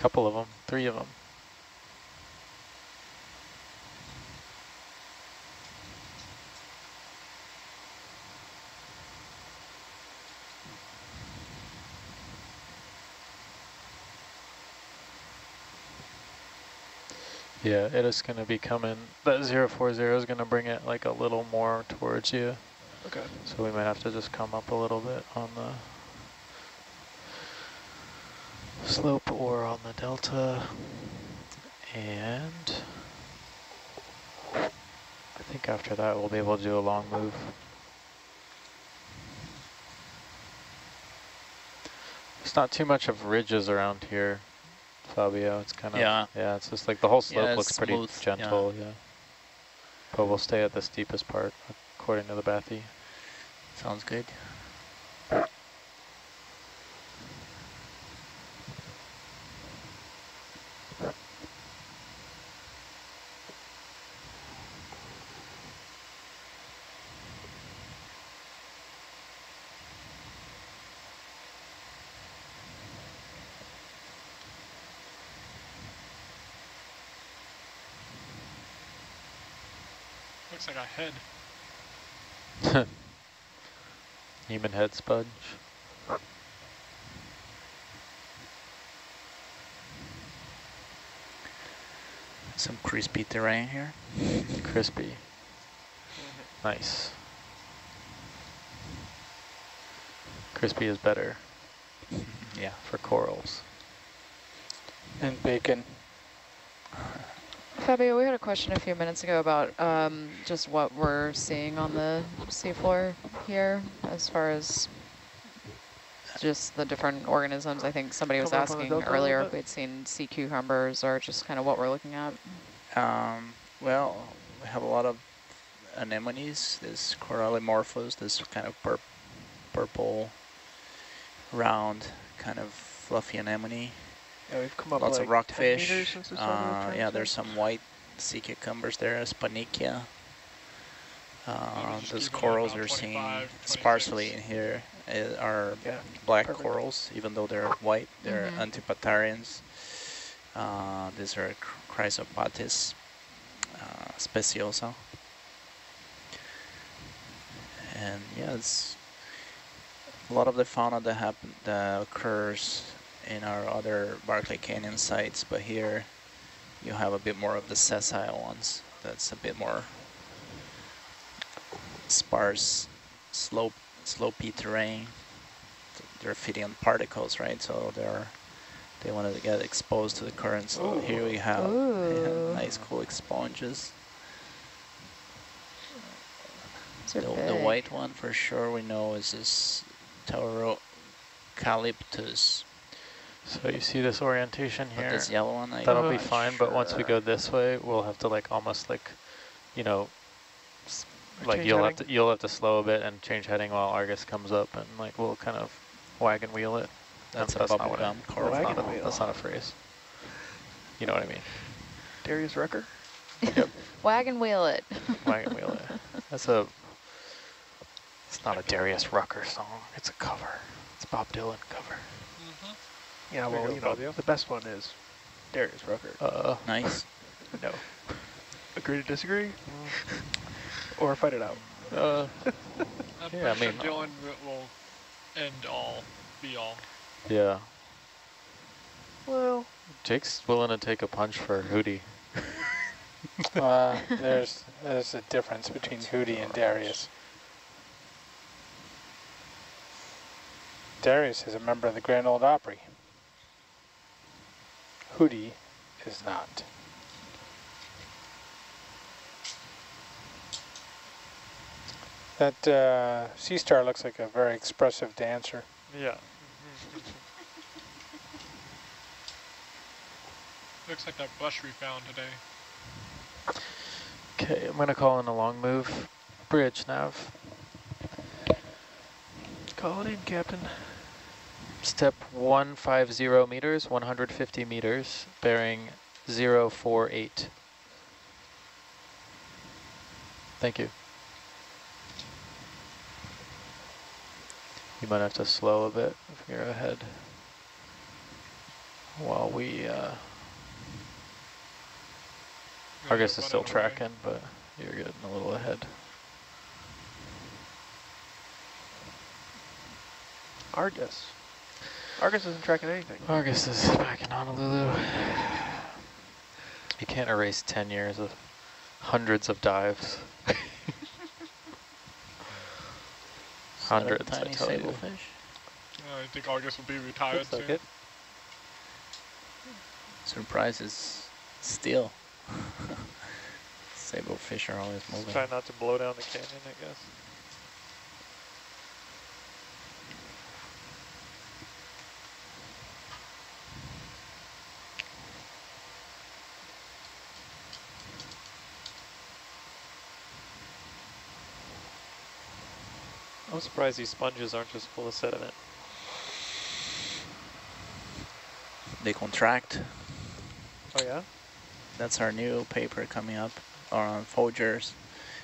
couple of them, three of them. Yeah, it is going to be coming. That 040 is going to bring it like a little more towards you. Okay. So we might have to just come up a little bit on the slope or on the delta. And I think after that we'll be able to do a long move. It's not too much of ridges around here, Fabio. It's kind of, Yeah. yeah, it's just like the whole slope Yeah, looks pretty smooth, yeah. gentle, yeah. But we'll stay at the steepest part, according to the Bathy. Sounds good. Like a head. Human head sponge. Some crispy terrain here. Crispy. Nice. Crispy is better Yeah. for corals. And bacon. Fabio, we had a question a few minutes ago about um, just what we're seeing on the seafloor here as far as just the different organisms. I think somebody was Come up on the asking delta a little earlier if we'd seen sea cucumbers or just kind of what we're looking at. Um, well, we have a lot of anemones, this Corallimorphus, this kind of pur purple, round, kind of fluffy anemone. Yeah, we've come up Lots like of rockfish. meters since we started Uh, yeah, to there's some white sea cucumbers there, Spanicia. Uh, those keep it at corals about we're seeing sparsely in here uh, are Yeah, black perfect. corals, even though they're white. They're Mhm. antipatharians. Uh, these are Chrysopathes uh, speciosa. And yeah, it's a lot of the fauna that happen that occurs in our other Barkley Canyon sites, but here you have a bit more of the sessile ones. That's a bit more sparse, slope, slopey terrain. They're feeding on particles, right? So they're they want to get exposed to the current. So Ooh. here we have yeah, nice, cool sponges. The, the white one for sure we know is this Staurocalyptus. So you see this orientation But here? this yellow one, I That'll am be not fine, but once we go this way, we'll have to like almost like, you know, like Change you'll have to you'll have to slow a bit and change heading while Argus comes up, and like we'll kind of wagon wheel it. That's No, a not what I- gum coral. Wagon That's not, a, wheel. that's not a phrase. You know what I mean? Darius Rucker. Yep. Wagon wheel it. Wagon wheel it. That's a. It's not a Darius Rucker song. It's a cover. It's a Bob Dylan cover. Yeah, well, go, you know, Fabio. the best one is Darius Rucker. Uh, Nice. no. Agree to disagree? or fight it out? Uh, Yeah, I mean- sure Dylan will end all, be all. yeah. Well, Jake's willing to take a punch for Hootie. Uh, there's there's a difference between Hootie and Darius. Darius is a member of the Grand Ole Opry. Hootie is not. That uh, sea star looks like a very expressive dancer. Yeah. Looks like that bush we found today. Okay, I'm gonna call in a long move. Bridge nav. call it in, Captain. Step 150 meters, 150 meters, bearing 048. Thank you. You might have to slow a bit if you're ahead. while we, uh, Argus is still the way. tracking, but you're getting a little ahead. Argus. Argus isn't tracking anything. Argus is back in Honolulu. You can't erase 10 years of hundreds of dives. Is that a Hundreds, I tiny tell you. sablefish? Uh, I think Argus will be retired Looks like soon. it. Surprise is steel. Sablefish are always moving. Just moving. try not to blow down the canyon, I guess. I'm surprised these sponges aren't just full of sediment. They contract. Oh yeah? That's our new paper coming up on Folger's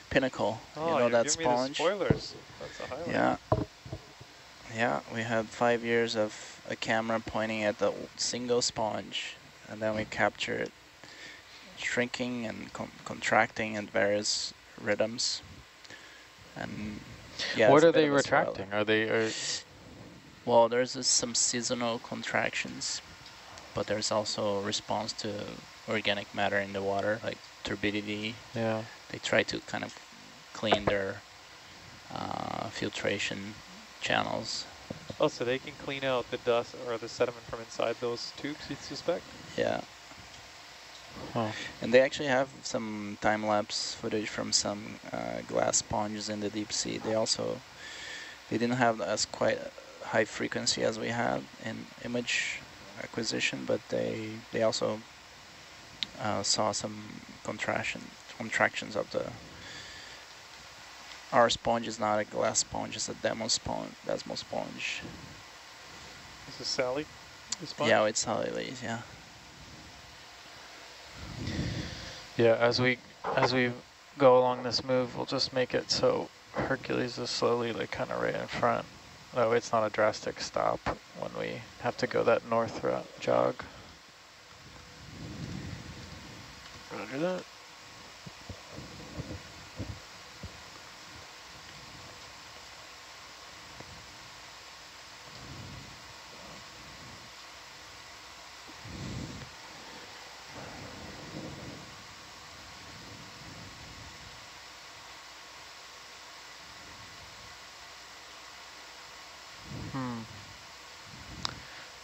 Pinnacle. Oh, you know that giving me the sponge? spoilers. That's a highlight. Yeah. Yeah, we had five years of a camera pointing at the single sponge, and then we captured it shrinking and con contracting at various rhythms. And yeah, what are they of a spoiler. retracting? Are they, are, Well, there's uh, some seasonal contractions, but there's also response to organic matter in the water, like turbidity. yeah. They try to kind of clean their uh, filtration channels. Oh, so they can clean out the dust or the sediment from inside those tubes, you suspect? Yeah. Oh. And they actually have some time-lapse footage from some uh, glass sponges in the deep sea. They also, they didn't have as quite high frequency as we had in image acquisition, but they they also uh, saw some contraction contractions of the. Our sponge is not a glass sponge; it's a demo sponge. Desmo sponge. This is Sally? the sponge? Yeah, it's how it is. Yeah. Yeah, as we as we go along this move, we'll just make it so Hercules is slowly like kind of right in front. That way it's not a drastic stop when we have to go that north route jog. Roger that.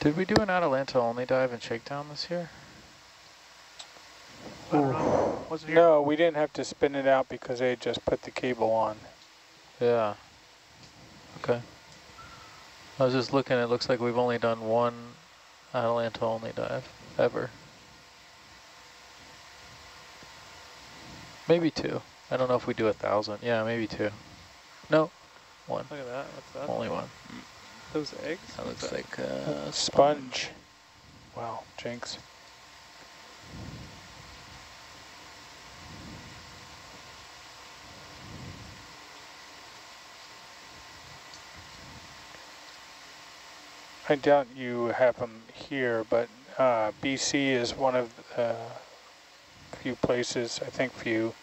Did we do an Atalanta only dive in Shakedown this year? I don't here. No, we didn't have to spin it out because they had just put the cable on. Yeah. Okay. I was just looking, it looks like we've only done one Atalanta only dive, ever. Maybe two. I don't know if we do a thousand. Yeah, maybe two. No, one. Look at that. What's that? Only one. Those eggs? That looks like uh, a Sponge. Wow, jinx. I doubt you have them here, but uh, BC is one of the few places, I think few,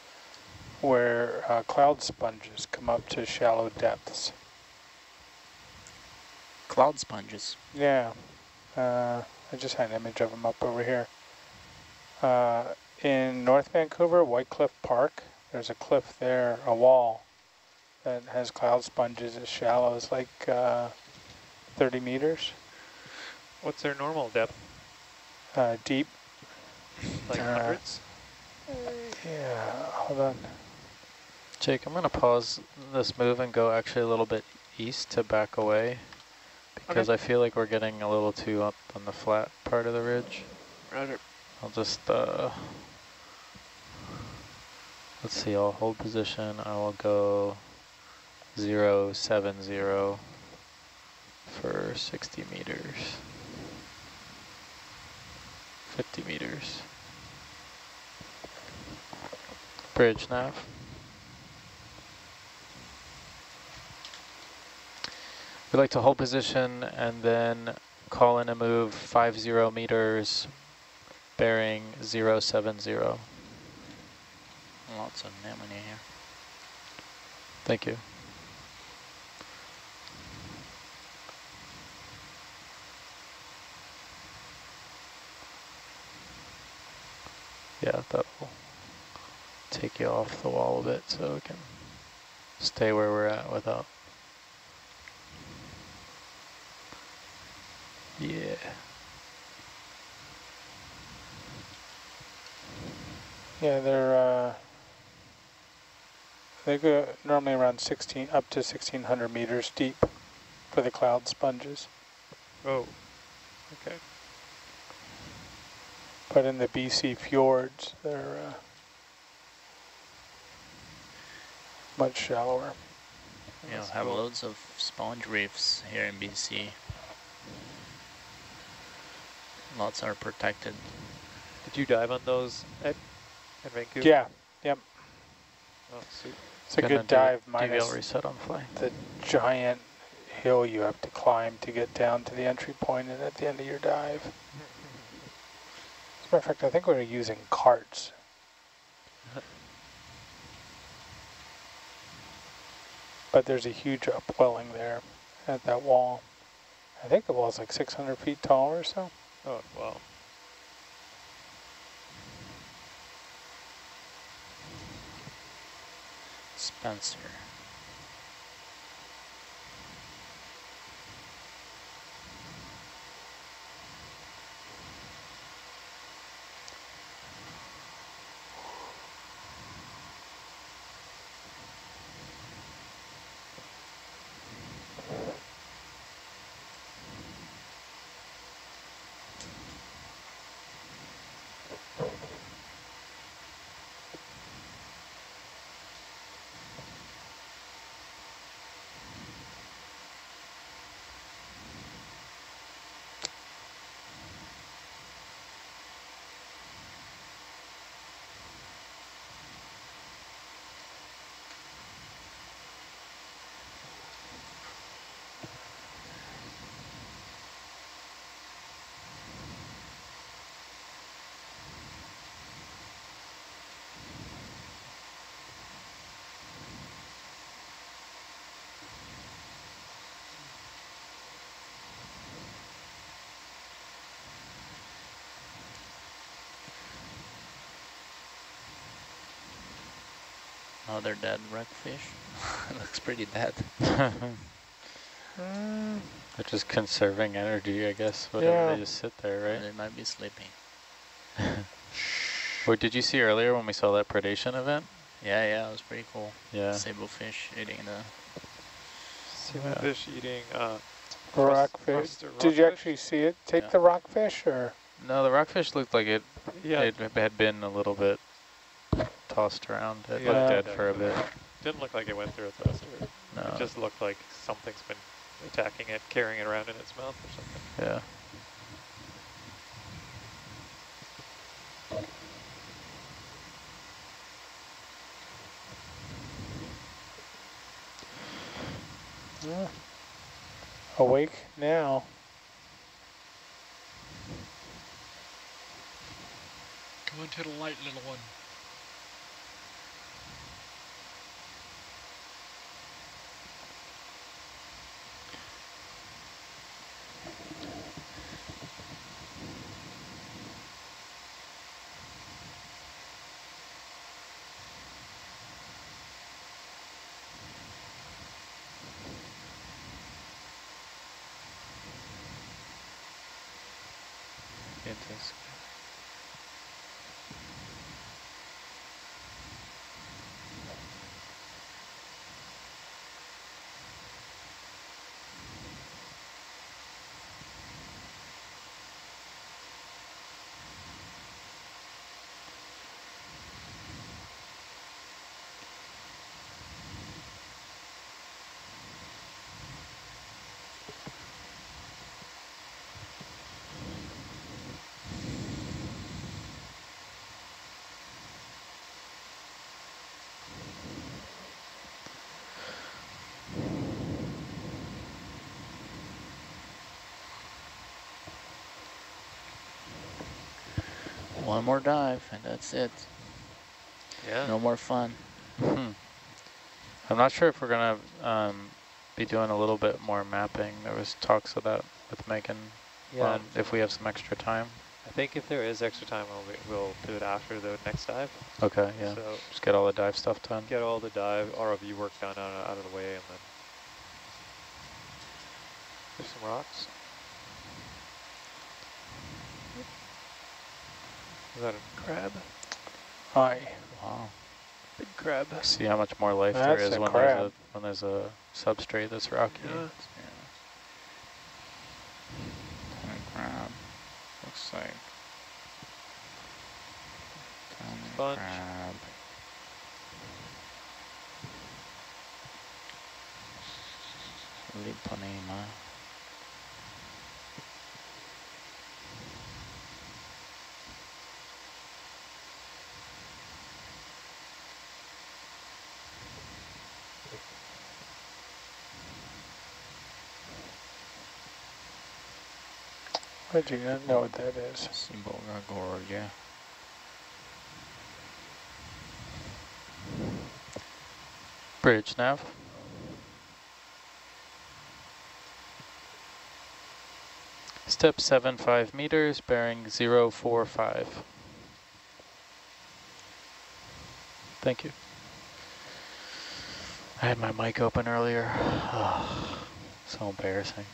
where uh, cloud sponges come up to shallow depths. Cloud sponges. Yeah, uh, I just had an image of them up over here. Uh, in North Vancouver, Whytecliff Park, there's a cliff there, a wall, that has cloud sponges as shallow as like uh, 30 meters What's their normal depth? uh, deep. Like Uh, hundreds? Yeah, hold on. Jake, I'm going to pause this move and go actually a little bit east to back away because I feel like we're getting a little too up on the flat part of the ridge. Roger. I'll just, uh, let's see, I'll hold position. I will go zero, seven, zero for 60 meters. 50 meters. Bridge nav. We like to hold position and then call in a move five zero meters, bearing zero seven zero. Lots of anemone here. Thank you. Yeah, that'll take you off the wall a bit so we can stay where we're at without. Yeah. Yeah, they're uh, they go normally around 16 up to 1600 meters deep for the cloud sponges. Oh, okay. But in the BC fjords, they're uh, much shallower. You'll have cool. loads of sponge reefs here in BC. Lots are protected. Did you dive on those at, at Vancouver? Yeah, yep. Oh, sweet. It's a good dive DVL minus reset on fly. the giant hill you have to climb to get down to the entry point and at the end of your dive. As a matter of fact, I think we we're using carts. but there's a huge upwelling there at that wall. I think the wall's like 600 feet tall or so. Oh, wow. Spencer. Another dead rockfish. Looks pretty dead. They're just conserving energy, I guess. Whatever, Yeah. they just sit there, right? They might be sleeping. What did you see earlier when we saw that predation event? Yeah, yeah, it was pretty cool. Yeah. Sablefish eating the. Silverfish eating uh, Rockfish. crust- Did you rockfish? actually see it take Yeah. the rockfish or? No, the rockfish looked like it, Yeah, it had been a little bit tossed around. It Yeah. looked dead for a bit. didn't look like it went through a thruster. No. It just looked like something's been attacking it, carrying it around in its mouth or something. yeah. Yeah. Awake now. Come into the light, little one. Fantastic. One more dive and that's it. Yeah. No more fun. Hmm. I'm not sure if we're gonna um, be doing a little bit more mapping. There was talks of that with Megan. Yeah. um, if we have some extra time. I think if there is extra time, we'll, we'll do it after the next dive. Okay, yeah. So Just get all the dive stuff done. get all the dive ROV work done out, out of the way, and then there's some rocks. Is that a crab? Hi. Wow. Big crab. See how much more life That's is a when there's a when there's a substrate that's rocky. Yeah. Tiny crab. Looks like. Sponge. crab. Liponema. I do not know what that is. Siboga Gorge, yeah. Bridge nav. Step seven five meters, bearing zero four five. Thank you. I had my mic open earlier. Oh, so embarrassing.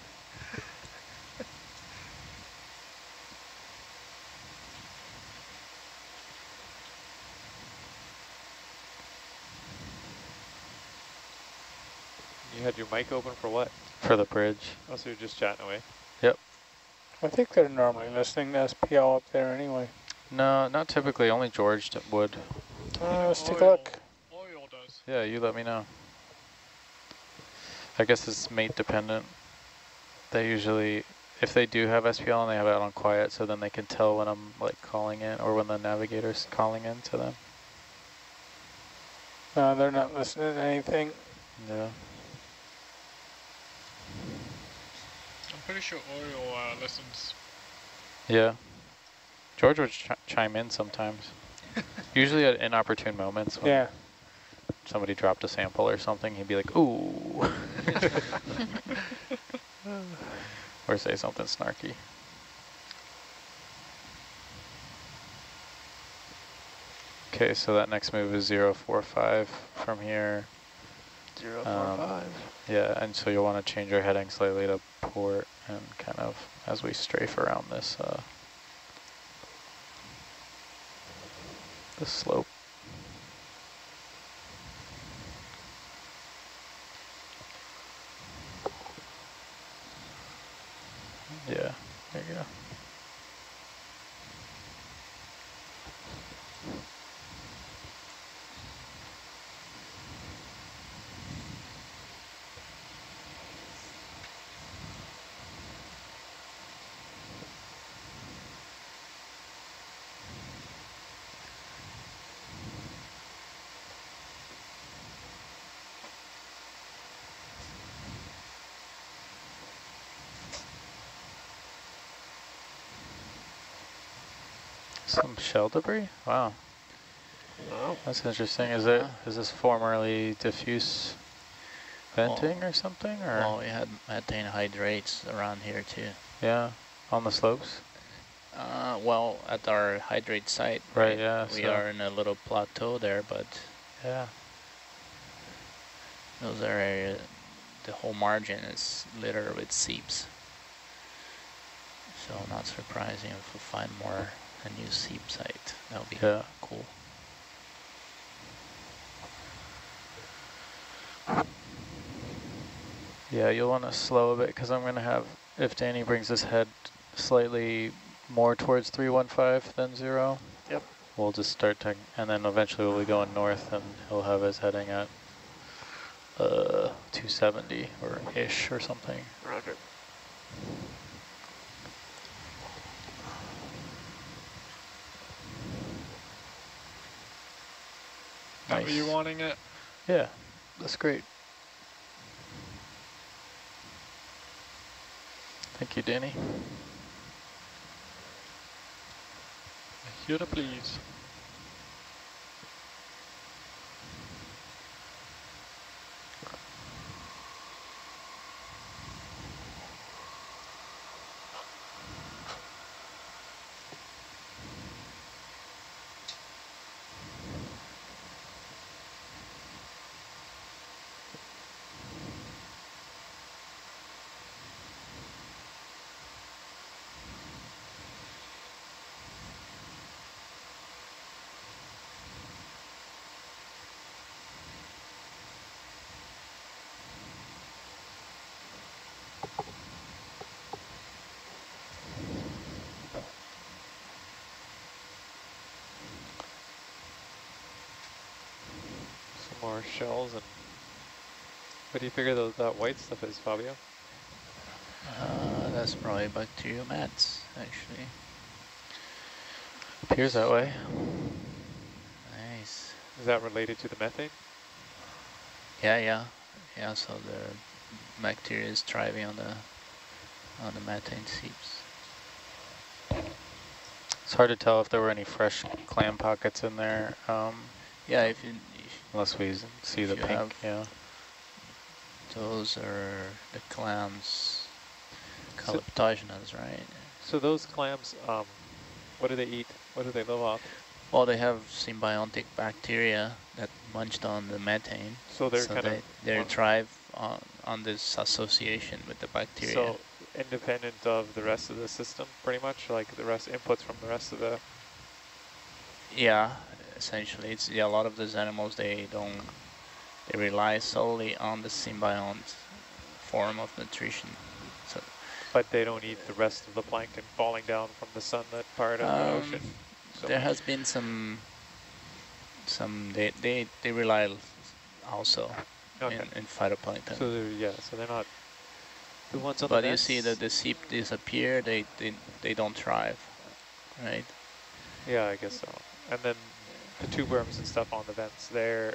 Had your mic open for what? For the bridge. Oh, so you're just chatting away. Yep. I think they're normally listening to SPL up there anyway. No, not typically. Only George d- would. Uh, let's take a look. Oil does. Yeah, you let me know. I guess it's mate dependent. They usually, if they do have SPL and they have it on quiet, so then they can tell when I'm like calling in or when the navigator's calling in to them. No, they're not listening to anything. Yeah. Pretty sure oil uh, listens. Yeah. George would ch chime in sometimes. Usually at inopportune moments when Yeah. somebody dropped a sample or something, he'd be like, ooh. or say something snarky. Okay, so that next move is 045 from here. Zero Um, Yeah, and so you'll want to change your heading slightly to port and kind of as we strafe around this uh, this slope. Yeah, there you go. Some shell debris? Wow, Oh, that's interesting. Is it is this formerly diffuse venting or something? Or Well, we had methane hydrates around here too. yeah, on the slopes. Uh, well, at our hydrate site, Right, yeah, we so- are in a little plateau there, but Yeah. those are area, the whole margin is littered with seeps. So not surprising if we find more a new seep site. That would be Yeah. cool. Yeah, you'll want to slow a bit because I'm going to have, if Danny brings his head slightly more towards 315 than 0. Yep. We'll just start to, and then eventually we'll be going north and he'll have his heading at uh, 270 or ish or something. Roger. What you Nice. wanting it? Yeah, that's great. Thank you, Danny. Yoda, please. Some more shells and what do you figure tho- that white stuff is, Fabio? Uh, that's probably bacterial mats, actually. Appears that way. Nice. Is that related to the methane? Yeah, yeah, yeah. So the bacteria is thriving on the on the methane seeps. It's hard to tell if there were any fresh clam pockets in there, um, Yeah, if you unless we see If the pink. Yeah. those are the clams, So- right? So those clams, um, what do they eat? What do they live off? Well, they have symbiotic bacteria that munched on the methane, So they're so kind they of they one- thrive on on this association with the bacteria. so independent of the rest of the system, pretty much, like the rest inputs from the rest of the. Yeah, essentially, it's yeah. A lot of those animals they don't they rely solely on the symbiont form of nutrition. So But they don't eat the rest of the plankton falling down from the sunlit part of the Um, ocean. So there has been some some they they they rely also okay. in, in phytoplankton. So they're yeah. So they're not the ones on but the you see that the seep disappear, they they they don't thrive, right? Yeah, I guess so. And then the tube worms and stuff on the vents, they're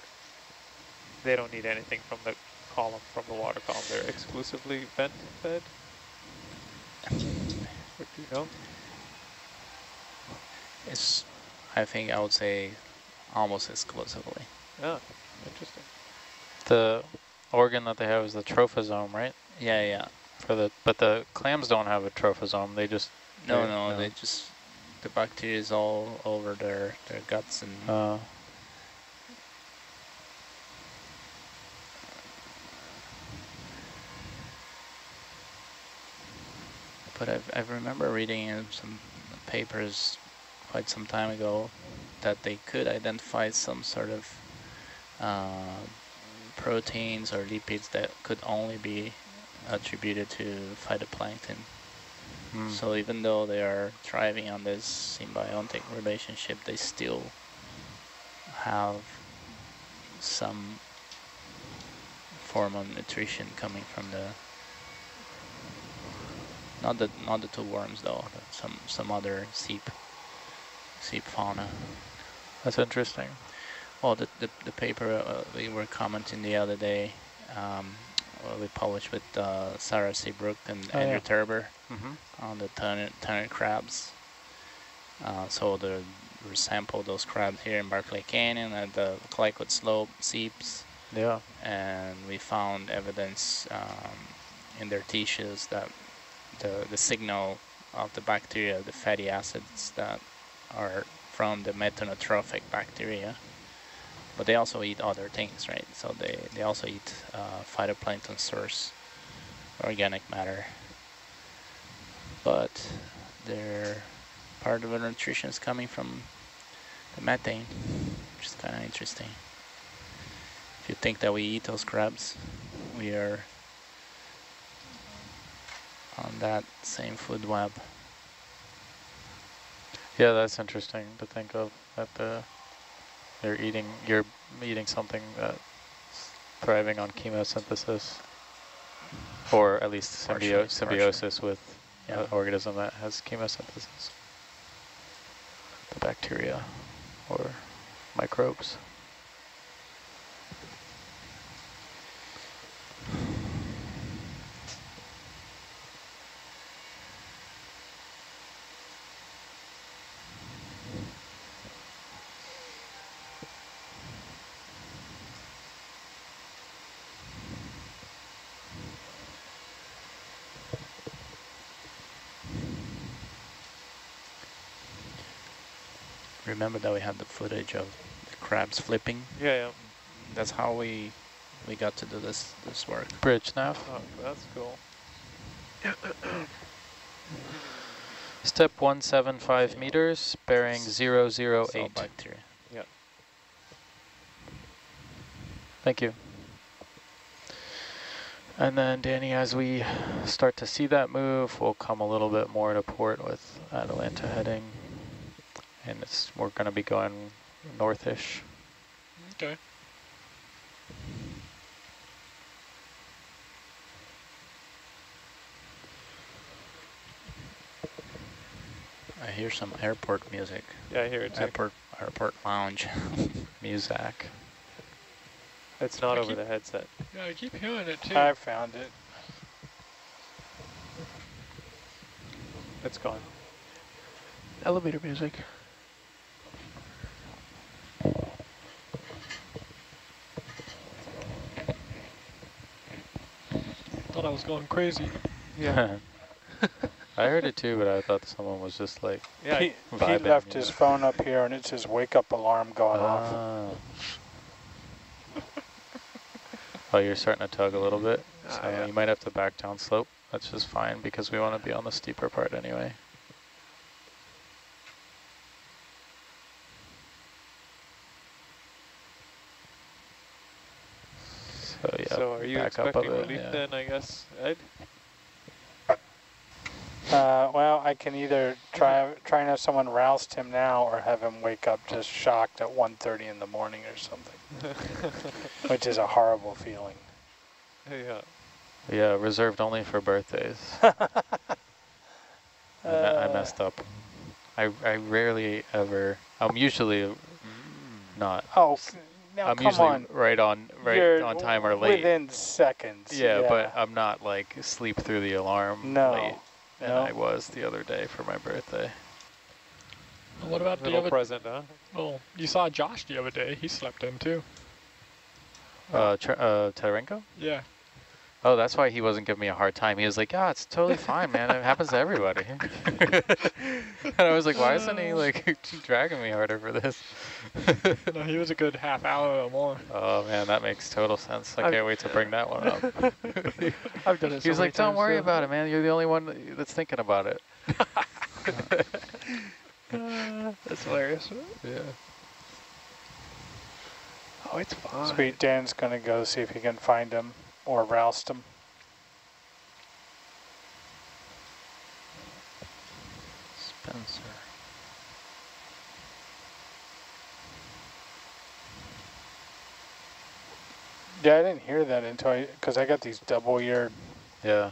they don't need anything from the column from the water column. They're exclusively vent fed. Or do you know? It's I think I would say almost exclusively. Yeah, interesting. The organ that they have is the trophosome, right? Yeah, yeah. For the but the clams don't have a trophosome. They just No, no, no. they just the bacteria is all over their their guts and uh, But I've, I remember reading in some papers quite some time ago that they could identify some sort of uh, proteins or lipids that could only be attributed to phytoplankton. Hmm. So even though they are thriving on this symbiotic relationship, they still have some form of nutrition coming from the not the not the two worms though, but some some other seep seep fauna. that's interesting. Well, the the, the paper uh, we were commenting the other day, um, we published with uh, Sarah Seabrook and Oh, Andrew yeah. Thurber hmm on the turnip, turnip crabs. Uh, so the we sampled those crabs here in Barkley Canyon at the Clydewood Slope seeps, Yeah. and we found evidence um, in their tissues that the the signal of the bacteria, the fatty acids that are from the methanotrophic bacteria. But they also eat other things, right? So they, they also eat uh, phytoplankton source organic matter but their part of their nutrition is coming from the methane, which is kind of interesting. If you think that we eat those crabs, we are on that same food web. Yeah, that's interesting to think of that the you're eating you're eating something that's thriving on chemosynthesis, or at least Partially, symbio partially. symbiosis with Yeah. an organism that has chemosynthesis. The bacteria or microbes. Remember that we had the footage of the crabs flipping? Yeah, yeah. That's how we we got to do this this work. Bridge nav. Oh, that's cool. Step 175 meters, bearing It's all 008. bacteria. Thank you. And then Danny, as we start to see that move, we'll come a little bit more to port with Atalanta heading. And it's we're going to be going northish. Okay. I hear some airport music. Yeah, I hear it too. Airport airport lounge. music. It's not I over keep- the headset. Yeah, I keep hearing it too. I found it. It's gone. Elevator music. Thought I was going crazy. Yeah. I heard it too, but I thought someone was just like, Yeah. He, he vibing, left you his know. phone up here and it's his wake up alarm going off. ah. oh, you're starting to tug a little bit, Ah, so yeah. you might have to back down slope. That's just fine because we want to be on the steeper part anyway. So yeah, so are you back up a expecting relief yeah. then, I guess, Ed? Uh, well, I can either try try and have someone roust him now or have him wake up just shocked at 1.30 in the morning or something, which is a horrible feeling. yeah. Yeah, reserved only for birthdays. I, I Uh, messed up. I, I rarely ever, I'm usually not. Oh, f- now I'm come usually on. right on right You're on time or late. Within seconds. Yeah, but I'm not like sleep through the alarm No, late. And no. I was the other day for my birthday. What about the Little other? present, huh? Well, you saw Josh the other day. He slept in too. Uh, Tr uh, Tarenko? Yeah. Oh, that's why he wasn't giving me a hard time. He was like, yeah, it's totally fine, man. It happens to everybody. and I was like, why isn't he like dragging me harder for this? no, he was a good half hour or more. oh man, that makes total sense. I I've- can't wait to bring that one up. I've done it. he was like, don't worry about it, man. You're the only one that's thinking about it. That's hilarious. Yeah. Oh, it's fine. Sweet Dan's going to go see if he can find him or roust him. Spencer. Yeah, I didn't hear that until I, because I got these double eared Yeah.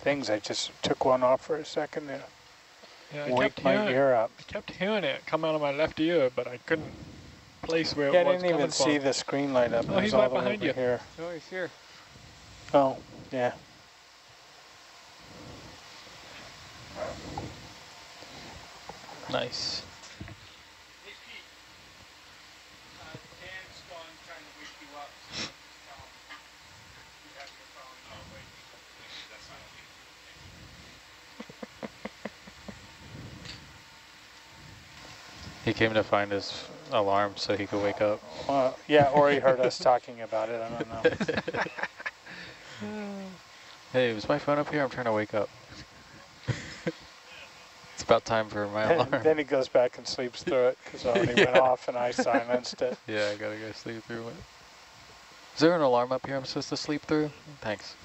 things. I just took one off for a second to Yeah, I wake kept my hearing, ear up. I kept hearing it come out of my left ear, but I couldn't place where Yeah, it I didn't even coming see from. the screen light up. Oh, it was he's all right the way behind over you. here. Oh, he's here. Oh, yeah. Nice. He came to find his alarm so he could wake up. Well, yeah, or he heard us talking about it. I don't know. Hey, was my phone up here? I'm trying to wake up. it's about time for my alarm. then he goes back and sleeps through it because it already went off and I silenced it. yeah, I gotta go sleep through it. Is there an alarm up here I'm supposed to sleep through? Thanks.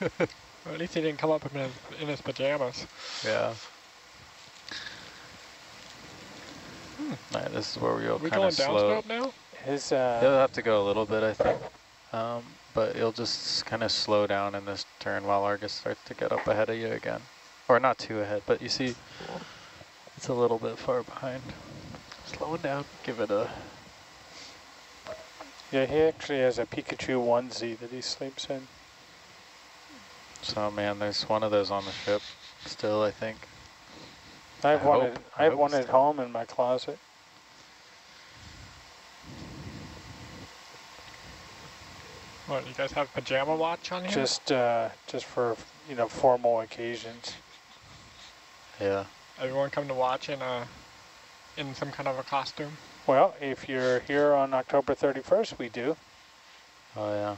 Well, at least he didn't come up in his, in his pajamas. Yeah. Alright, this is where we go we kind going of slow. downstroke now? His, He'll uh, have to go a little bit, I think. Um, but you'll just kind of slow down in this turn while Argus starts to get up ahead of you again. Or not too ahead, but you see it's a little bit far behind. Slowing down. Give it a... yeah, he actually has a Pikachu onesie that he sleeps in. So man, there's one of those on the ship still, I think. I have I one. hope- At, I I have one at home in my closet. What, you guys have pajama watch on here? Just, uh, just for you know formal occasions. Yeah. Everyone come to watch in uh, in some kind of a costume? Well, if you're here on October 31st, we do. Oh yeah.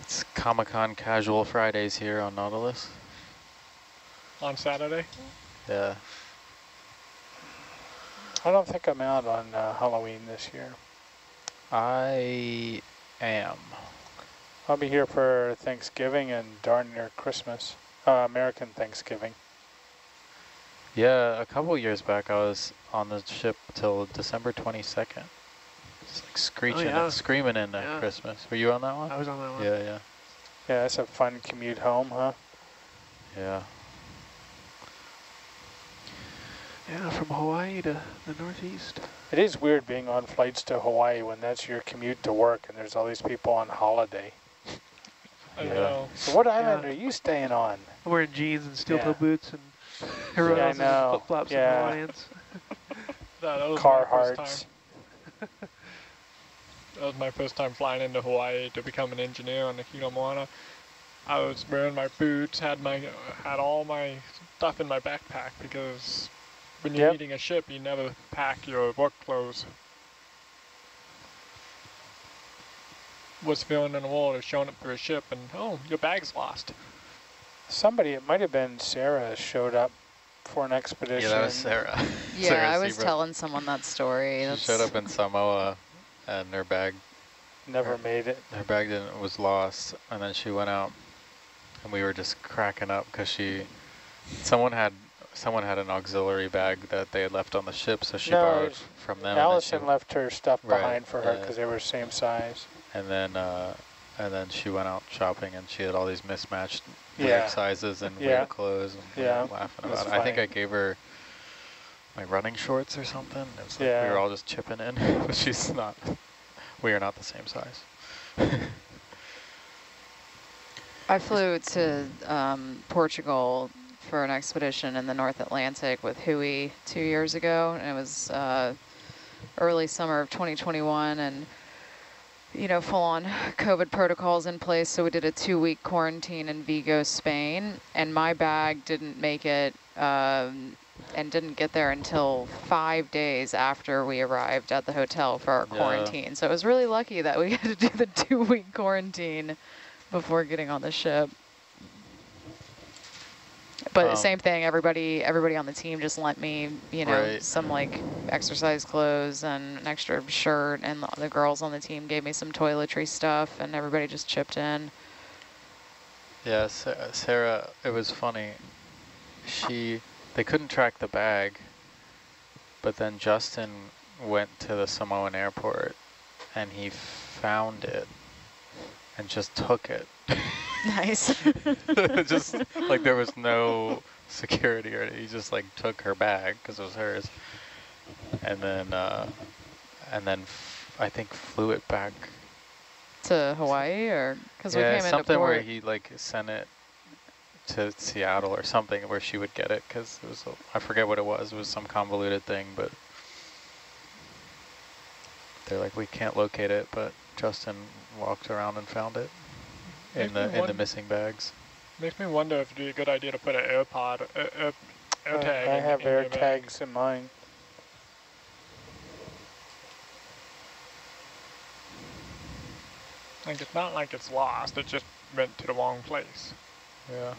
It's Comic-Con casual Fridays here on Nautilus. On Saturday? Yeah. I don't think I'm out on uh, Halloween this year. I am. I'll be here for Thanksgiving and darn near Christmas. Uh, American Thanksgiving. Yeah, a couple years back I was on the ship till December 22nd. It's like screeching yeah. and screaming into Yeah. Christmas. Were you on that one? I was on that one. Yeah, yeah, Yeah, that's a fun commute home, huh? yeah. Yeah, from Hawaii to the northeast. It is weird being on flights to Hawaii when that's your commute to work and there's all these people on holiday. I Yeah. know. So what island Yeah. are you staying on? I'm wearing jeans and steel toe Yeah. boots and Yeah, Heroes know. and flip flops Yeah. and Hawaiians. That, that was my first Carhartts. time. That was my first time flying into Hawaii to become an engineer on the Kilo Moana. I was wearing my boots, had my had all my stuff in my backpack because when you're Yep. meeting a ship, you never pack your work clothes. Was feeling in the water, showing up for a ship, and oh, your bag's lost. Somebody, it might have been Sarah, showed up for an expedition. Yeah, that was Sarah. Yeah, Sarah I was Seabrook. telling someone that story. She That's showed up in Samoa and her bag Never made it. her bag didn't was lost and then she went out and we were just cracking up because she someone had someone had an auxiliary bag that they had left on the ship so she No, borrowed from them Allison and then, left her stuff Right, behind for her yeah. because they were the same size. and then uh and then she went out shopping and she had all these mismatched Yeah. weird sizes and Yeah. weird clothes and Yeah, were laughing about it. I think I gave her my running shorts or something. It was like we were all just chipping in, but she's not. We are not the same size. I flew to um, Portugal for an expedition in the North Atlantic with Hui two years ago, and it was uh, early summer of 2021, and you know, full-on COVID protocols in place. So we did a two-week quarantine in Vigo, Spain, and my bag didn't make it. Um, and didn't get there until five days after we arrived at the hotel for our Yeah. quarantine. So it was really lucky that we had to do the two-week quarantine before getting on the ship. But Um, same thing, everybody everybody on the team just lent me, you know, Right. some like exercise clothes and an extra shirt and the, the girls on the team gave me some toiletry stuff and everybody just chipped in. Yeah, Sa- Sarah, it was funny. She, they couldn't track the bag, but then Justin went to the Samoan airport and he found it and just took it. Nice. just like there was no security or he just like took her bag because it was hers. And then, uh, and then f- I think flew it back to Hawaii or because we yeah, came into something where he like sent it to Seattle or something where she would get it because it was a, I forget what it was. It was some convoluted thing, but they're like we can't locate it. But Justin walked around and found it in the in the missing bags. Makes me wonder if it'd be a good idea to put an AirPod, uh, uh, air I- tag. I in, have in air your bag. tags in mine. Like it's not like it's lost. It just went to the wrong place. Yeah.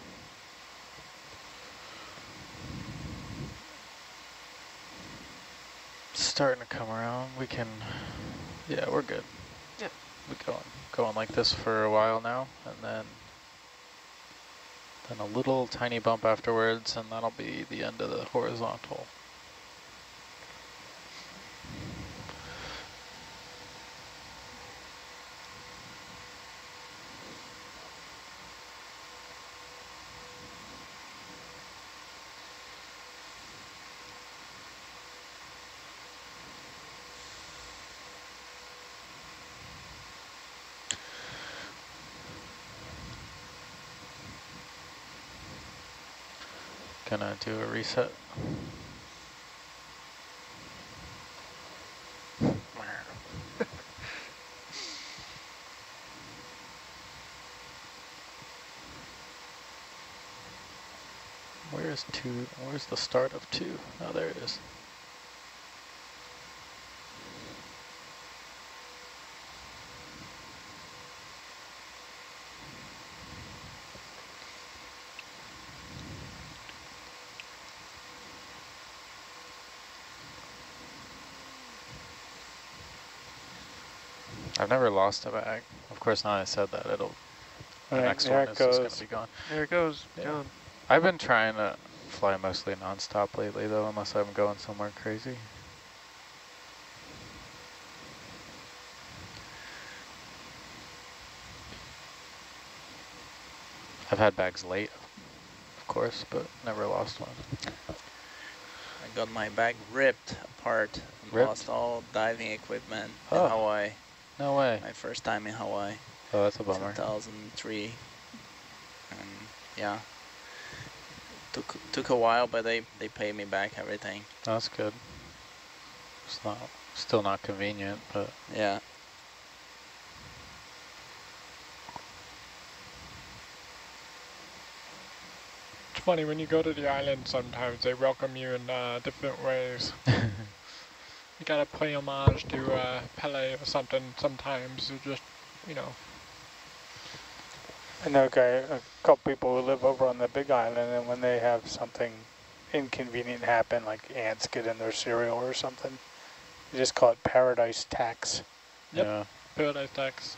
Starting to come around. We can. Yeah, we're good. We go on, go like this for a while now, and then then a little tiny bump afterwards, and that'll be the end of the horizontal. Gonna do a reset. Where is Where's two? Where's the start of two? Oh, there it is. I've never lost a bag. Of course, now I said that, it'll the All right, next there one it is just goes. gonna be gone. There it goes, Yeah. John. I've been trying to fly mostly nonstop lately, though, unless I'm going somewhere crazy. I've had bags late, of course, but never lost one. I got my bag ripped apart and Ripped? lost all diving equipment Oh. in Hawaii. No way. My first time in Hawaii, Oh, that's a bummer. 2003. And yeah, took took a while, but they they paid me back everything. That's good. It's not still not convenient, but Yeah. It's funny, when you go to the island, sometimes they welcome you in uh, different ways. You gotta pay homage to uh, Pele or something sometimes. You just, you know, I know a guy, a couple people who live over on the Big Island, and when they have something inconvenient happen, like ants get in their cereal or something, they just call it paradise tax. Yep. yeah. paradise tax.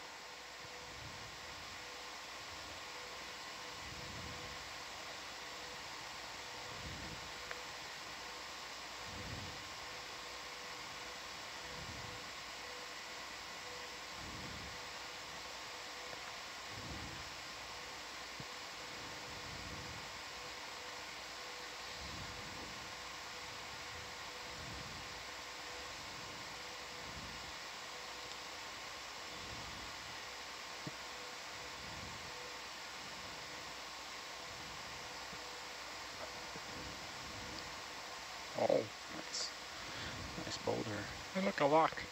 Nice. Nice boulder. Hey, look, a lock.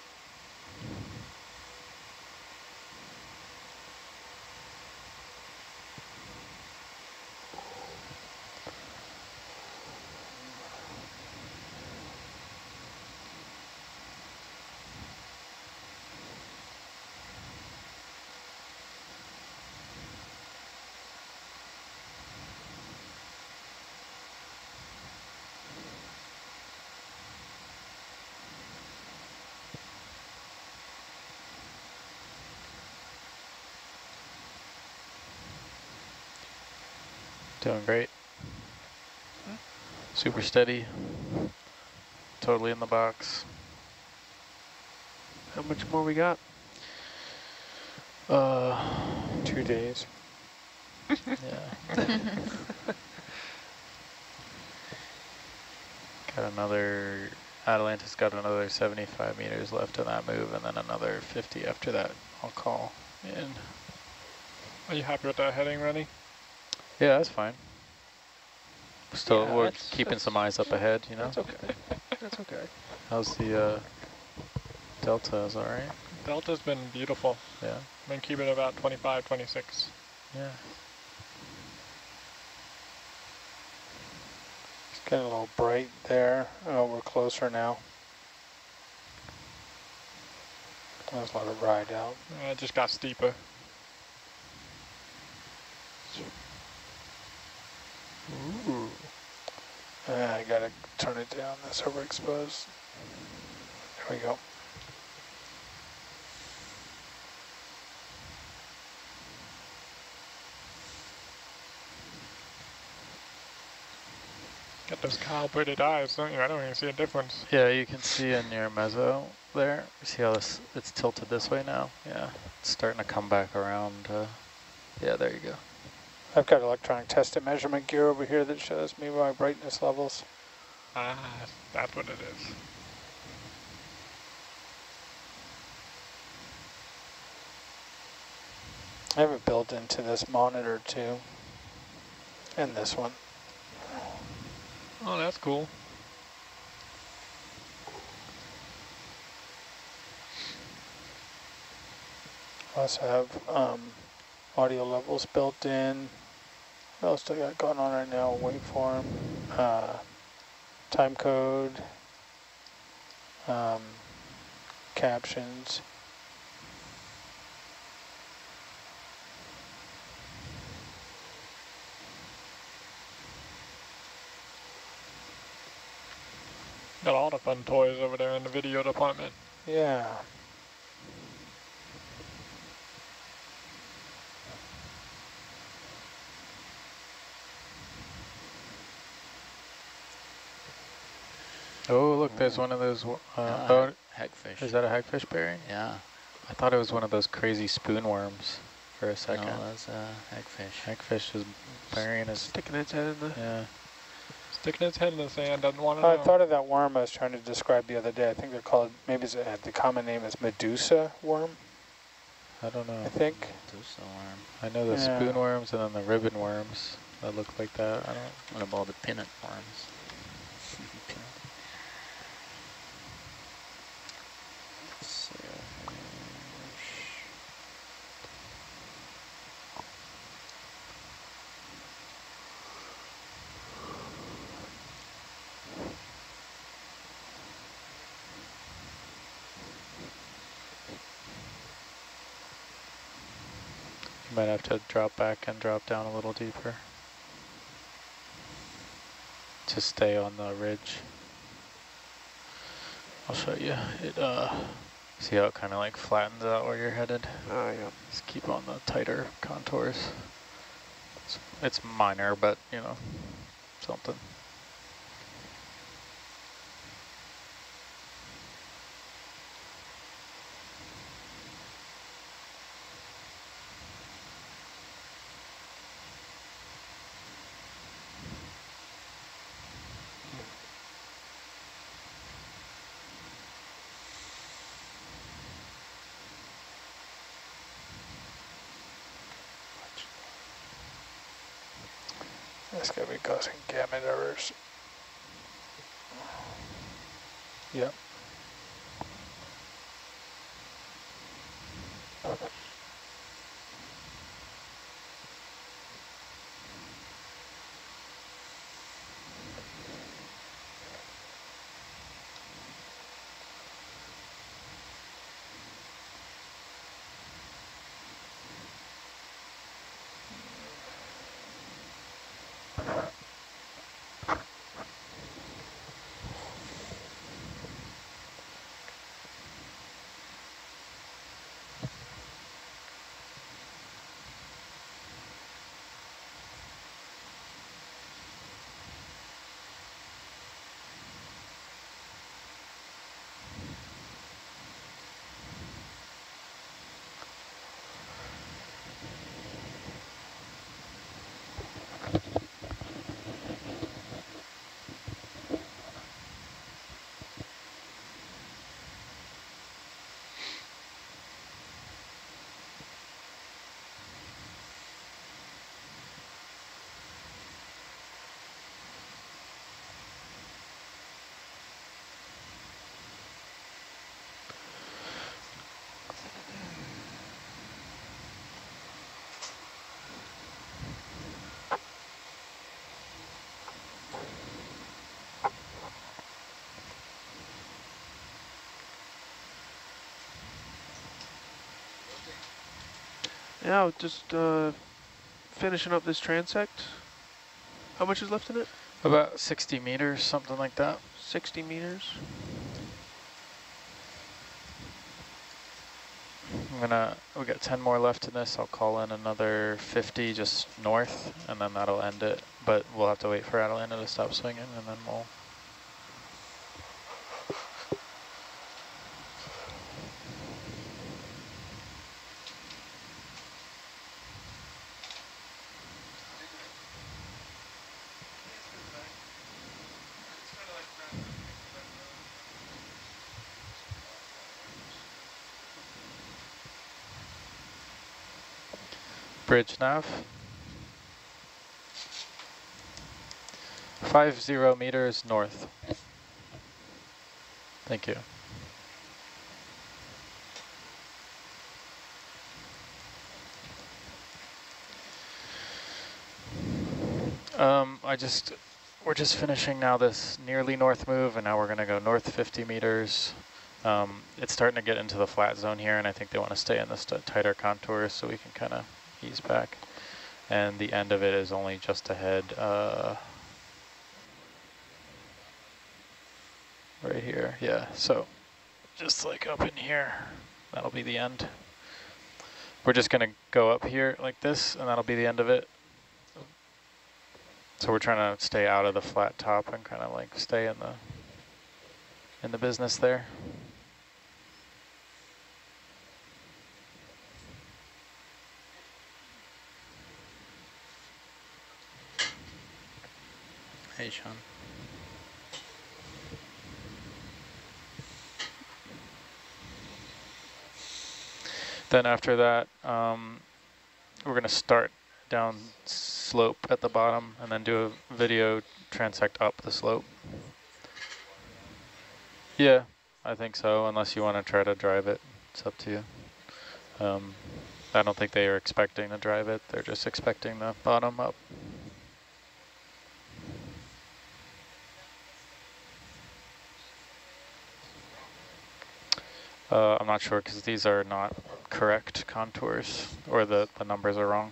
Doing great. Super steady. Totally in the box. How much more we got? Uh, Two days. yeah. got another, Atalanta's got another 75 meters left in that move, and then another 50 after that. I'll call in. Are you happy with that heading, Rennie? Yeah, that's fine. Still, Yeah, we're that's- keeping that's- some eyes up ahead, you know? That's okay. That's okay. How's the uh, delta? Is all right? Delta's been beautiful. Yeah. Been keeping about 25, 26. Yeah. It's getting a little bright there. Oh, we're closer now. Let's let it ride out. Uh, it just got steeper. Ooh. Uh, I gotta turn it down. That's overexposed. There we go. Got those calibrated eyes, don't you? I don't even see a difference. Yeah, you can see in your mezzo there. See how this it's tilted this way now? Yeah, it's starting to come back around. Uh, yeah, there you go. I've got electronic test and measurement gear over here that shows me my brightness levels. Ah, that's what it is. I have it built into this monitor too. And this one. Oh, that's cool. I also have um, audio levels built in. What else do I got going on right now? Waveform, uh, time code, um, captions. Got all the fun toys over there in the video department. Yeah. Oh, look, there's one of those. Uh, oh, hagfish. is that a hagfish bearing? Yeah. I thought it was one of those crazy spoon worms for a second. No, that's a hagfish. Hagfish is burying his. Sticking its head in the Yeah. sticking its head in the sand, doesn't want to I know. thought of that worm I was trying to describe the other day. I think they're called, maybe it's, uh, the common name is Medusa worm, I don't know. I think. Medusa worm. I know the Yeah. spoon worms and then the ribbon worms that look like that. I don't. What about the peanut worms? Might have to drop back and drop down a little deeper to stay on the ridge. I'll show you. It uh, see how it kind of like flattens out where you're headed. Oh, yeah. Just keep on the tighter contours. It's, it's minor, but you know, something. That's gotta be causing gamut errors. Yep. Yeah, just uh, finishing up this transect. How much is left in it? About 60 meters, something like that. 60 meters. I'm gonna, we got 10 more left in this. I'll call in another 50 just north, and then that'll end it. But we'll have to wait for Atalanta to stop swinging, and then we'll. Bridge nav. Five zero meters north. Thank you. Um, I just, we're just finishing now this nearly north move, and now we're going to go north 50 meters. Um, it's starting to get into the flat zone here, and I think they want to stay in this tighter contours so we can kind of ease back. And the end of it is only just ahead, uh, right here. Yeah, so just like up in here, that'll be the end. We're just going to go up here like this, and that'll be the end of it. So we're trying to stay out of the flat top and kind of like stay in the in the business there. Then after that, um, we're going to start down slope at the bottom and then do a video transect up the slope. Yeah, I think so, unless you want to try to drive it. It's up to you. Um, I don't think they are expecting to drive it. They're just expecting the bottom up. Uh, I'm not sure because these are not correct contours or the, the numbers are wrong.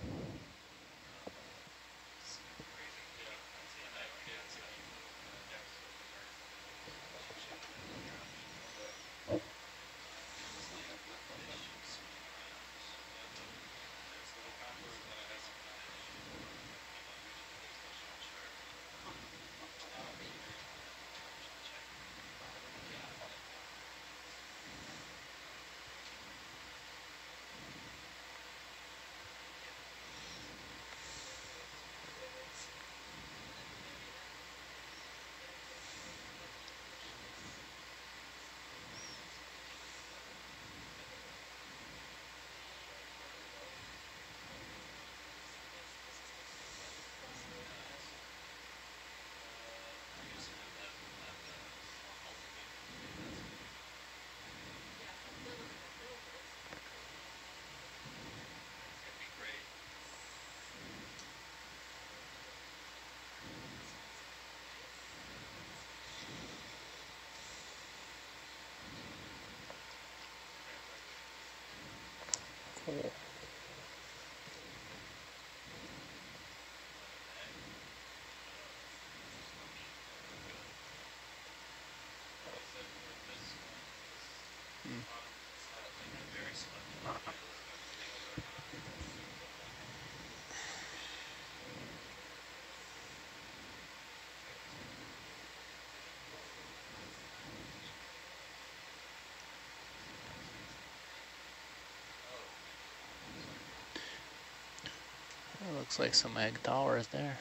Looks like some egg towers there.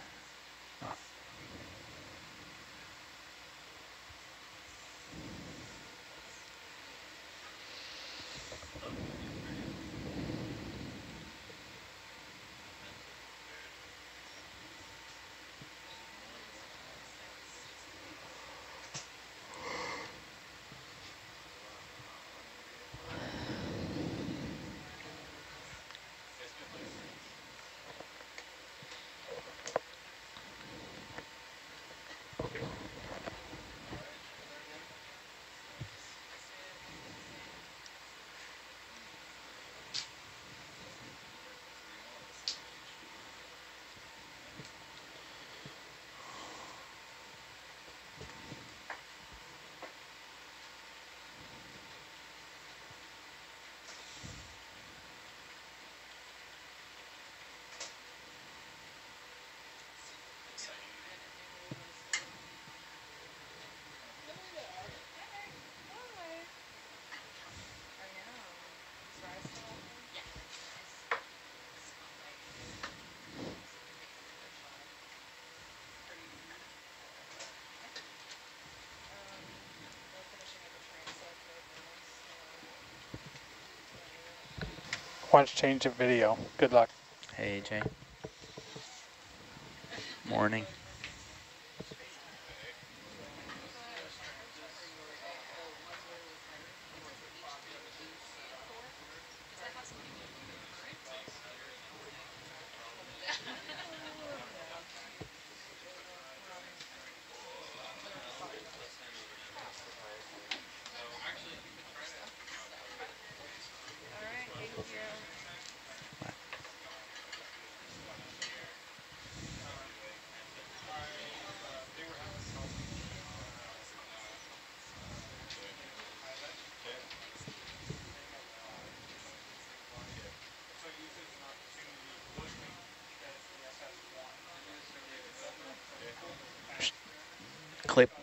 Don't change the video? Good luck. Hey, Jay. Morning.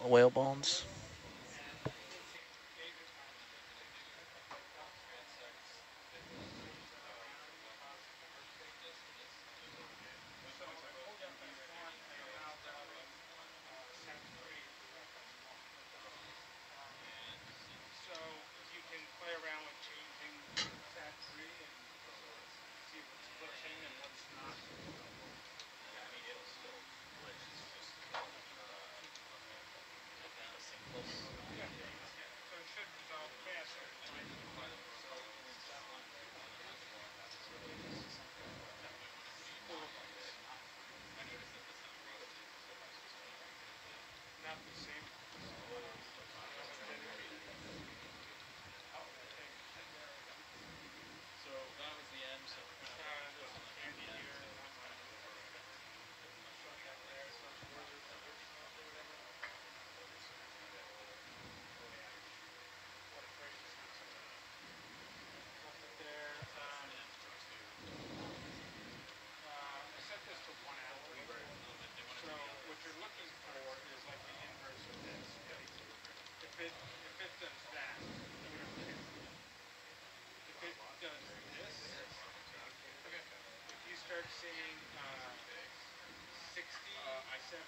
Whale bones.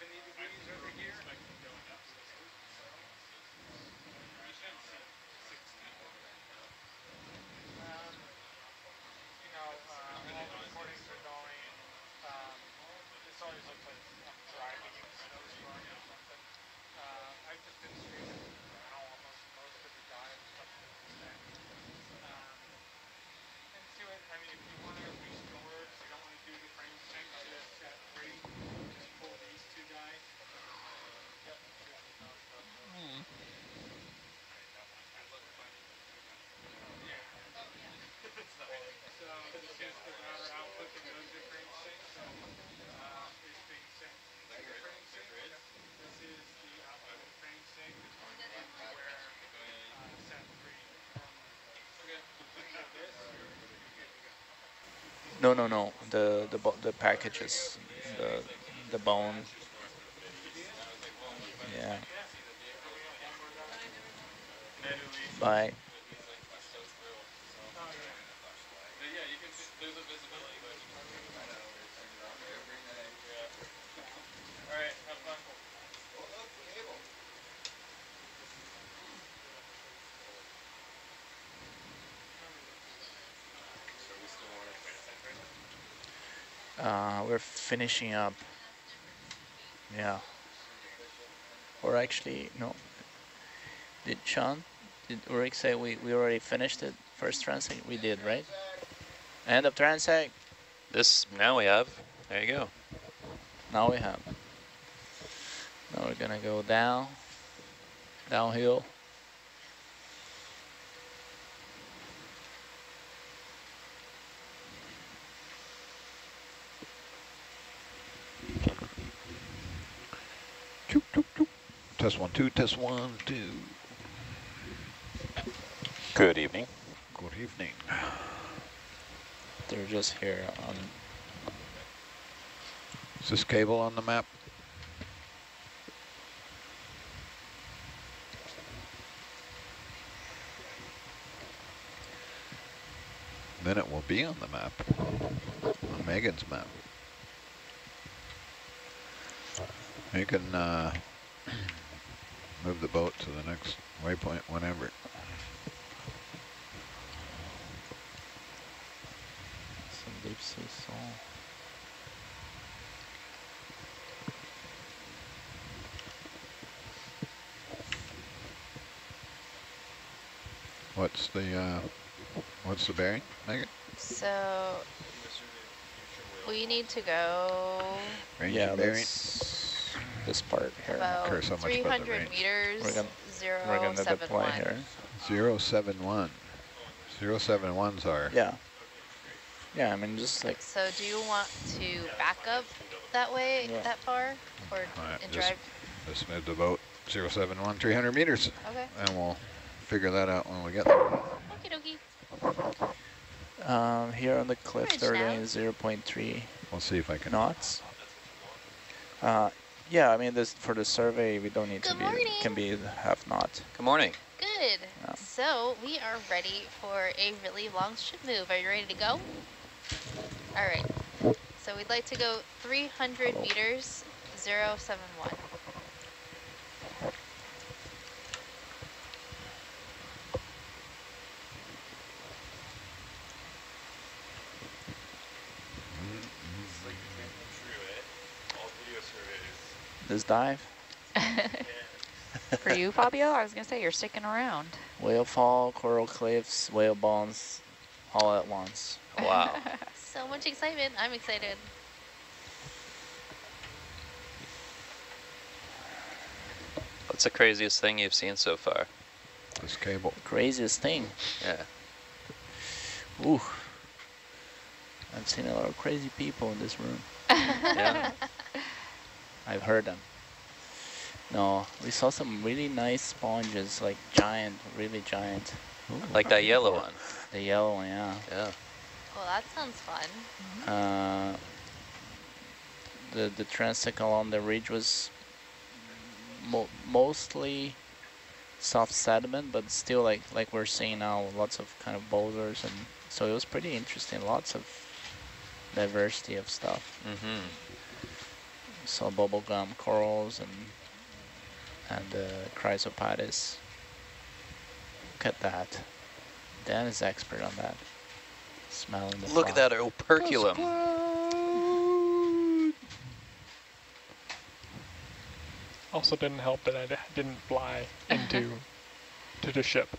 venir No, no, no. The the the packages, the the bone. Yeah. Bye. Alright, have fun. Uh, we're finishing up. Yeah. Or actually, no. Did Sean, did Ulrich say we, we already finished it? First transect? We did, right? End of transect. This, now we have, there you go. Now we have. Now we're gonna go down, downhill. Test one, two, test one, two. Good evening. Good evening. They're just here on. Is this cable on the map? Then it will be on the map, on Megan's map. You can uh, move the boat to the next waypoint whenever. Some deep sea salt. What's the uh, what's the bearing, Megan? So we need to go Range yeah, and bearing? This, this part here. about care so much 300 range. meters, We're gonna- zero We're gonna seven deploy one. here. Zero seven one. Zero seven ones are. Yeah. Yeah, I mean, just like, So do you want to back up that way, Yeah. that far, or Alright, and just- drive? Let's move the boat zero seven one, 300 meters, Okay. and we'll figure that out when we get there. Okie dokie. um, here on the cliff, Bridge they're now. doing 0 0.3 We'll see if I can. knots. Uh, Yeah, I mean, this for the survey, we don't need Good to be, morning. can be half knot. Good morning. Good. Yeah. So we are ready for a really long ship move. Are you ready to go? All right. So we'd like to go 300 Hello. meters, 071. This dive, For you, Fabio, I was going to say you're sticking around. whale fall, coral cliffs, whale bones, all at once. Wow. So much excitement. I'm excited. What's the craziest thing you've seen so far? This cable. Craziest thing. Yeah. Ooh. I've seen a lot of crazy people in this room. Yeah. I've heard them. No, we saw some really nice sponges, like giant, really giant. Like that yellow one. The yellow one, yeah. Yeah. Well, that sounds fun. Uh, the the transect along the ridge was mo mostly soft sediment, but still like like we're seeing now, lots of kind of boulders, and so it was pretty interesting. Lots of diversity of stuff. Mm-hmm. Saw bubblegum corals and and uh, Chrysopathes. Look at that. Dan is expert on that. Smelling the Look at that operculum. Also didn't help that I didn't fly into to the ship.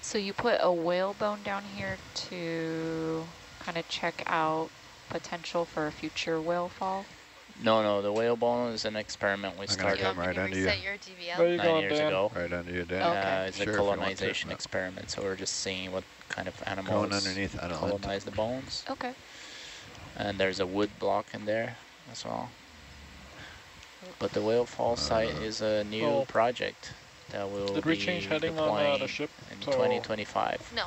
So you put a whale bone down here to kind of check out potential for a future whale fall? No, no, the whale bone is an experiment we I'm gonna started Do you come want right under you. reset your There DVL? you nine go, years Dan. ago. Right under you, Dan. Okay. Uh, it's Sure, a if you want to, colonization no. experiment, so we're just seeing what kind of Going animals underneath, I don't want colonize the bones. Okay. And there's a wood block in there as well. But the whale fall site Uh, is a new Oh. project that will Did be we change heading on uh, deploying the ship? in So 2025 No.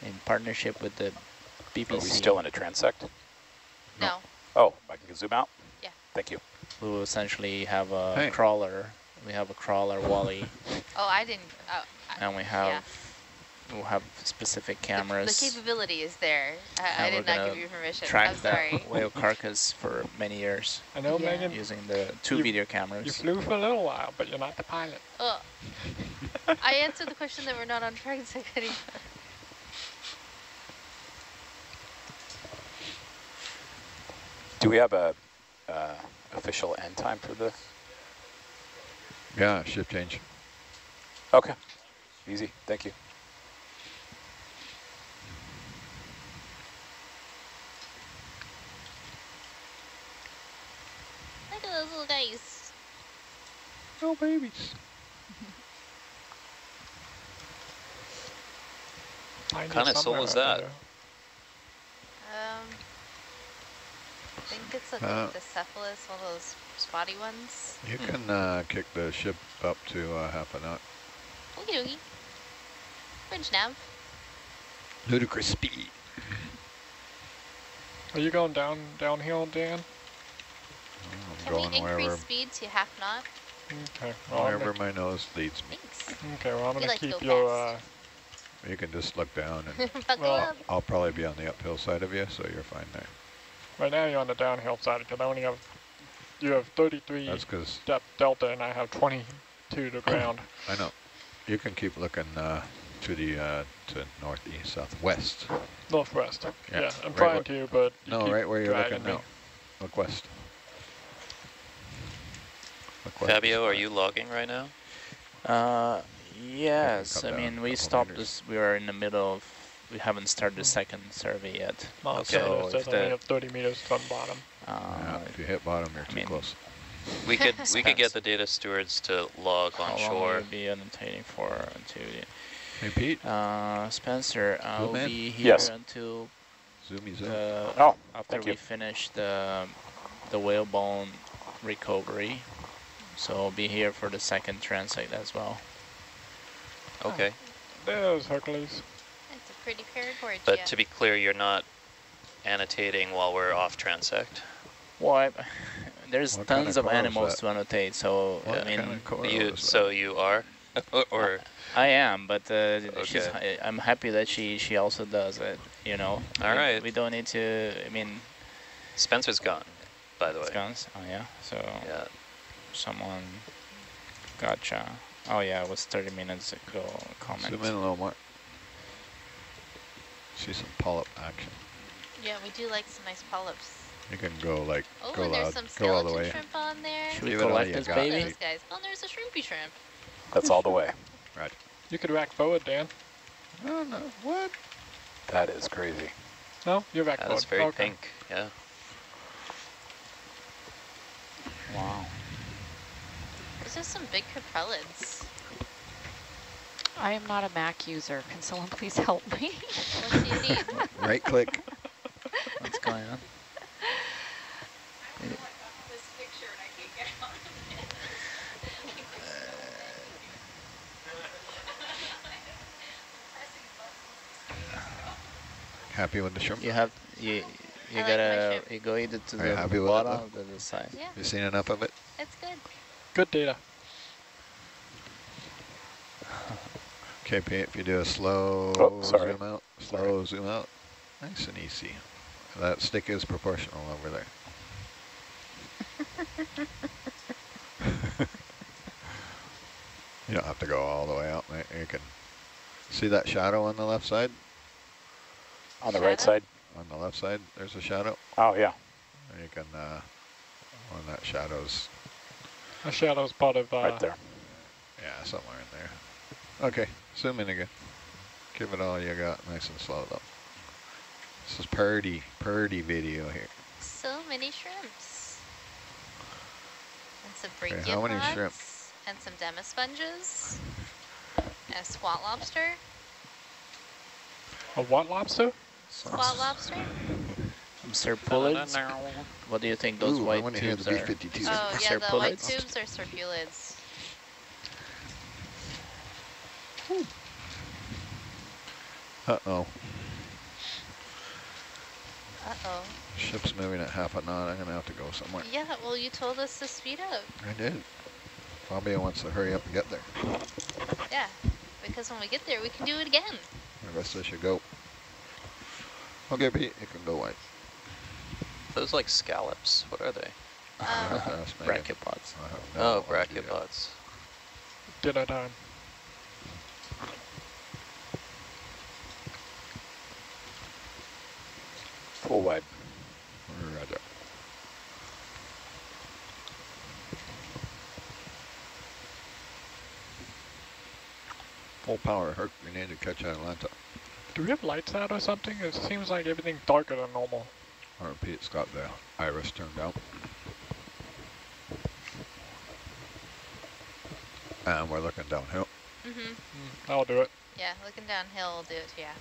in partnership with the BBC. Are we still in a transect? No. Oh, I can zoom out? Yeah. Thank you. We will essentially have a Hey. crawler. We have a crawler Wally, Oh, I didn't. Oh, I- and we have we'll have specific cameras. The, capability is there. I, I did not give you permission. track I'm that sorry. whale carcass for many years I know, Yeah. Megan, using the two You- video cameras. you flew for a little while, but you're not the pilot. Oh. I answered the question that we're not on track anymore. Do we have a uh, official end time for this? Yeah, shift change. Okay. Easy. Thank you. Look at those little guys. Oh, babies. Find you Kinda soul somewhere is that? Um, I think it's like Uh, the cephalus, one of those spotty ones. You Hmm. can uh, kick the ship up to uh, half a knot. Oogie doogie. Fringe nav. Ludicrous speed. Are you going down downhill, Dan? I'm Can we increase wherever, speed to half knot? Okay. Well, wherever my nose leads me. Thanks. okay, well, I'm going like to to keep go your, uh. You can just look down and Buckle Well, up. I'll probably be on the uphill side of you, so you're fine there. Right now you're on the downhill side because I only have, you have 33 That's because, depth delta and I have 22 to ground. I know, you can keep looking uh, to the, uh, to northeast, southwest. Northwest. Yeah, Yeah, I'm right trying where- to, but you No, keep right where you're looking me. now. Look west. Look west. Fabio, are you logging right now? Uh, yes. I mean, we stopped meters. this. We are in the middle of. We haven't started the second survey yet. Not Okay. so So it if says only have 30 meters from bottom. Uh, Yeah, if you hit bottom, you're I too mean, close. We could we could get the data stewards to log how on long will shore. you be annotating for until? Hey, Pete, Uh, Spencer, I'll in. be here Yes. until zoomy zoom. uh, Oh, after thank we you. finish the the whale bone recovery. So I'll be here for the second transect as well. Okay. There's Hercules. It's a pretty paragorgia. But to be clear, you're not annotating while we're off transect. Well, I, there's What kind tons of of animals to annotate, so What I mean, kind of You so you are, or I am, but uh, she's, Okay. I, I'm happy that she she also does it. You know. All we, right. We don't need to. I mean, Spencer's gone, by the way. it's guns. Oh yeah. So Yeah. someone. Gotcha. Oh yeah, it was 30 minutes ago. Comment. Zoom in a little more. See some polyp action. Yeah, we do like some nice polyps. You can go like Oh, go and there's loud, some go all the skeleton way. shrimp on there. Should we Give it all collect you this baby? Those guys. Oh, there's a shrimpy shrimp. That's all the way. Right. You could rack forward, Dan. No, no. What? That is crazy. No, you're back. That forward. is very okay. pink. Yeah. Wow. Those are some big caprellids. I am not a Mac user. Can someone please help me? What do you need? Right click. What's going on? Happy with the shrimp? You have you. You I gotta shrimp. you go either to Are the it, bottom or to the side. Yeah, You seen enough of it? it's good. Good data. KP, if you do a slow Oh, sorry. zoom out, slow zoom out, nice and easy. That stick is proportional over there. you don't have to go all the way out, mate. You can see that shadow on the left side. On the right side. On the left side, there's a shadow. Oh yeah. You can, uh, when that shadow's, A shadow's part of uh, right there. yeah, somewhere in there. Okay, zoom in again. Give it all you got, nice and slow though. This is purdy, purdy video here. So many shrimps. And some Okay, how many brachiopods. shrimp? And some demisponges. And a squat lobster. a what lobster? Squat lobster? Serpulids? What do you think those Ooh, white wanna hear tubes the are? B-52. Oh, yeah, the white tubes are serpulids. Uh-oh, Uh-oh. ship's moving at half a knot. I'm gonna have to go somewhere. Yeah, well, you told us to speed up. I did. Fabio wants to hurry up and get there. Yeah, because when we get there, we can do it again. The rest of us should go. Okay, Pete, you can go white. Those like scallops. What are they? Um, Ask Megan. Brachiopods. I have no oh, idea. brachiopods. Dinner time. Full wide. Roger. Full power, Herc. We need to catch Atalanta. Do we have lights out or something? It seems like everything's darker than normal. Or Pete's got the iris turned out. And we're looking downhill. mm-hmm. Mm, I'll do it. Yeah, looking downhill will do it, yeah.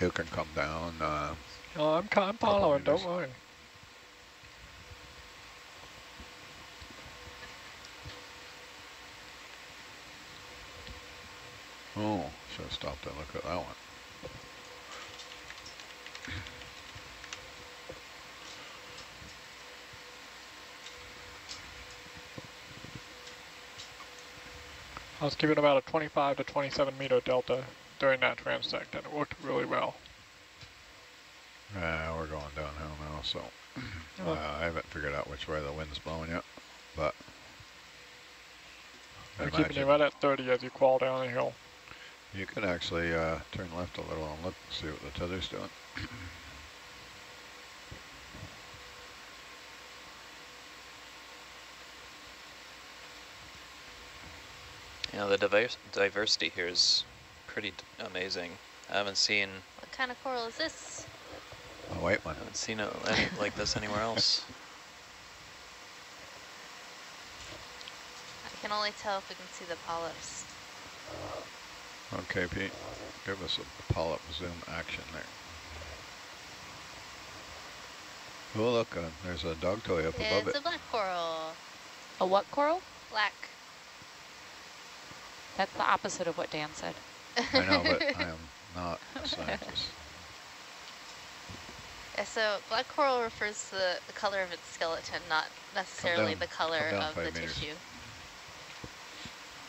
You can come down. Uh, Oh, I'm, I'm following, don't worry. oh, should have stopped and look at that one. I was given about a 25 to 27 meter delta during that transect, and it worked really well. Uh, we're going downhill now, so Oh. uh, I haven't figured out which way the wind's blowing yet, but I I'm keeping you right at 30 as you crawl down the hill. you can actually uh, turn left a little and look, see what the tether's doing. You know, the divers diversity here is pretty d- amazing. I haven't seen What kind of coral is this? A white one. I haven't seen it any, like this anywhere else. I can only tell if we can see the polyps. Okay, Pete, give us a polyp zoom action there. Oh, look, uh, there's a dog toy up above it. It's a black coral. A what coral? Black. That's the opposite of what Dan said. I know, but I am not a scientist. Yeah, so black coral refers to the, the color of its skeleton, not necessarily down- the color of the meters. tissue.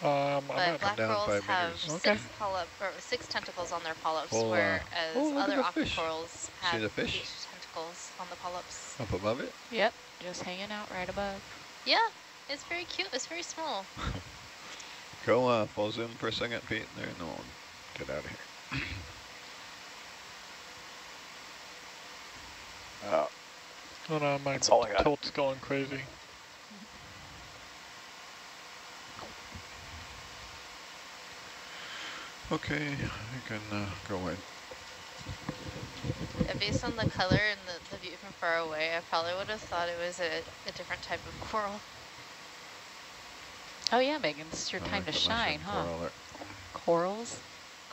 Um, I'm But not, black down corals have. Okay. six polyp or six tentacles on their polyps, Well, uh, whereas oh, other the fish. octocorals have the fish? eight tentacles on the polyps. Up above it? Yep, just hanging out right above. Yeah, it's very cute. It's very small. Go uh, full zoom for a second, Pete. There, no one. Get out of here. Oh no, my That's all I got. tilt's going crazy. Okay, you can uh, go in. Yeah, based on the color and the, the view from far away, I probably would have thought it was a, a different type of coral. Oh yeah, Megan, this is your I time like to shine, huh? coral. Corals?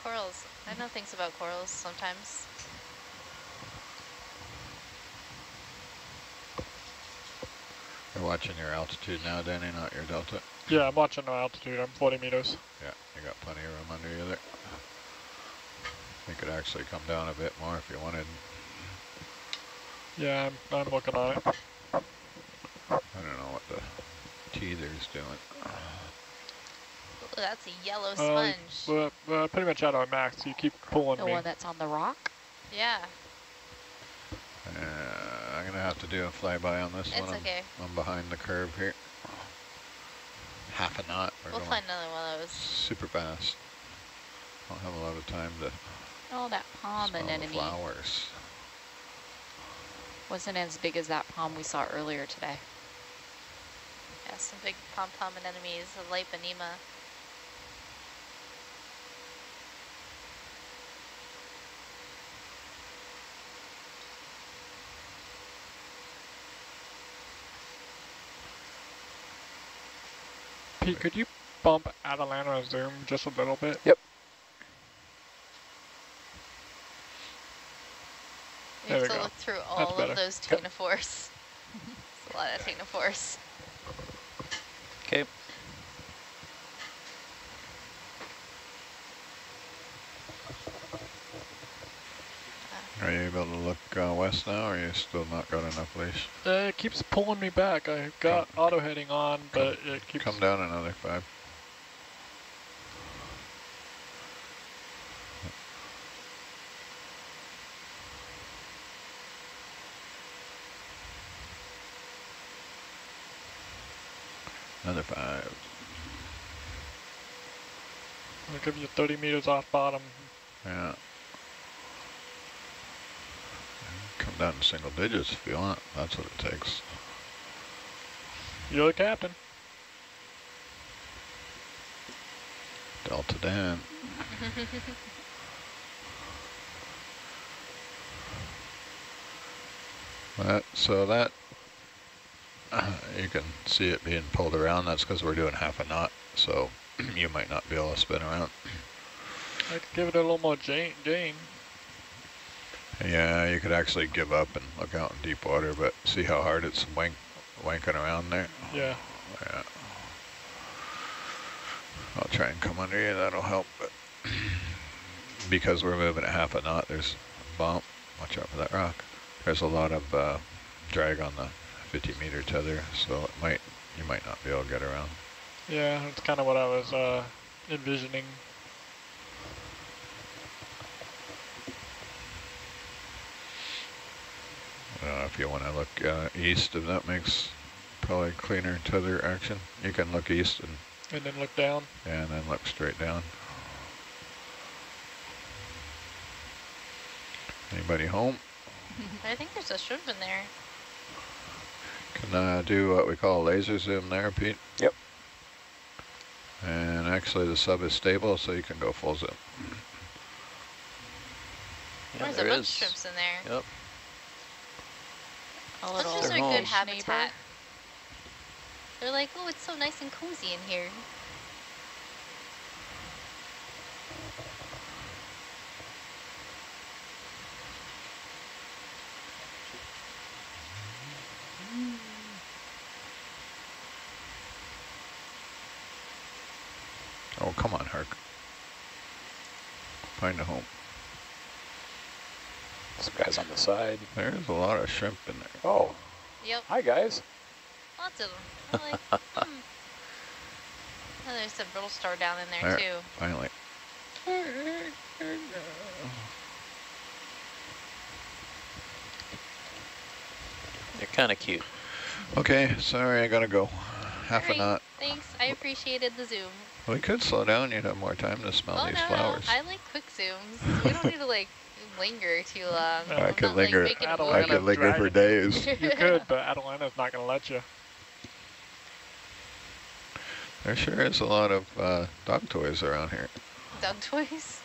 Corals. I know things about corals sometimes. You're watching your altitude now, Danny, not your delta. Yeah, I'm watching our altitude. I'm 40 meters. Yeah, you got plenty of room under you there. You could actually come down a bit more if you wanted. Yeah, I'm, I'm looking on it. I don't know what the teether's doing. Ooh, that's a yellow Uh, sponge. we're, we're pretty much at our max. You keep pulling The me. one that's on the rock? yeah, Uh, I'm gonna have to do a flyby on this it's one. I'm, okay. I'm behind the curve here. Half a knot. We're We'll find another one of those. super fast. I Don't have a lot of time to Oh, that palm smell the anemone flowers. wasn't as big as that palm we saw earlier today. Yeah, some big pom-pom anemones, the Liponema. Pete, could you bump Atalanta zoom just a little bit? Yep. You There have to go. look through That's all better. of those Yep. ctenophores. It's a lot of ctenophores. Okay. Able to look uh, west now, or you still not got enough leash? Uh, it keeps pulling me back. I got auto heading on, but it keeps. Come down another five. Another five. I'll give you 30 meters off bottom. Yeah. Come down to single digits if you want. That's what it takes. You're the captain. Delta Dan. That, so that, you can see it being pulled around. That's because we're doing half a knot. So you might not be able to spin around. I could give it a little more Jane. Yeah, you could actually give up and look out in deep water, but see how hard it's wank, wanking around there? Yeah. Yeah. I'll try and come under you, that'll help. But because we're moving at half a knot, there's a bump. Watch out for that rock. There's a lot of uh, drag on the 50 meter tether, so it might you might not be able to get around. Yeah, that's kind of what I was uh, envisioning. I don't know if you want to look uh, east, if that makes probably cleaner tether action. You can look east and, And then look down. and then look straight down. Anybody home? I think there's a shrimp in there. Can I do what we call laser zoom there, Pete. Yep. And actually the sub is stable, so you can go full zoom. Yeah, there's there a bunch is. of shrimps in there. Yep. A little Sponges are They're good homes. habitat. They're like, oh, it's so nice and cozy in here. Oh, come on, Herc. Find a home. Some guys on the side. There's a lot of shrimp in there. Oh, Yep, hi guys. lots of them. I'm hmm. Oh, there's a brittle star down in there There. too. Finally. They're kind of cute. Okay, sorry, I gotta go. Half a Alright, knot. Thanks, I appreciated the zoom. We could slow down. You'd have more time to smell oh these no, flowers. no, I like quick zooms. We don't need to like linger too long. I I'm could not, linger. Like, making a I don't I movie. could linger for days. You could, but Atalanta's not going to let you. There sure is a lot of uh, dog toys around here. Dog toys.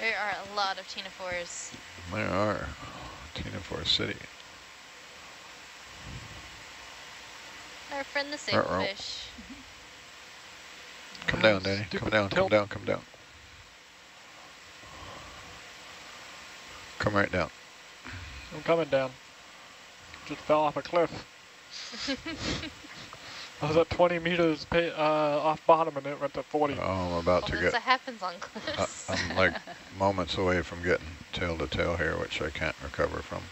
There are a lot of ctenophores. There are. Ctenophore City. Our friend the Uh-oh. sablefish. Come down, Danny. Come down, come down, come down. Come right down. I'm coming down. Just fell off a cliff. I was at 20 meters pa uh, off bottom and it went to 40. Oh, I'm about Well, to this get. happens on cliffs. I'm like moments away from getting tail to tail here, which I can't recover from.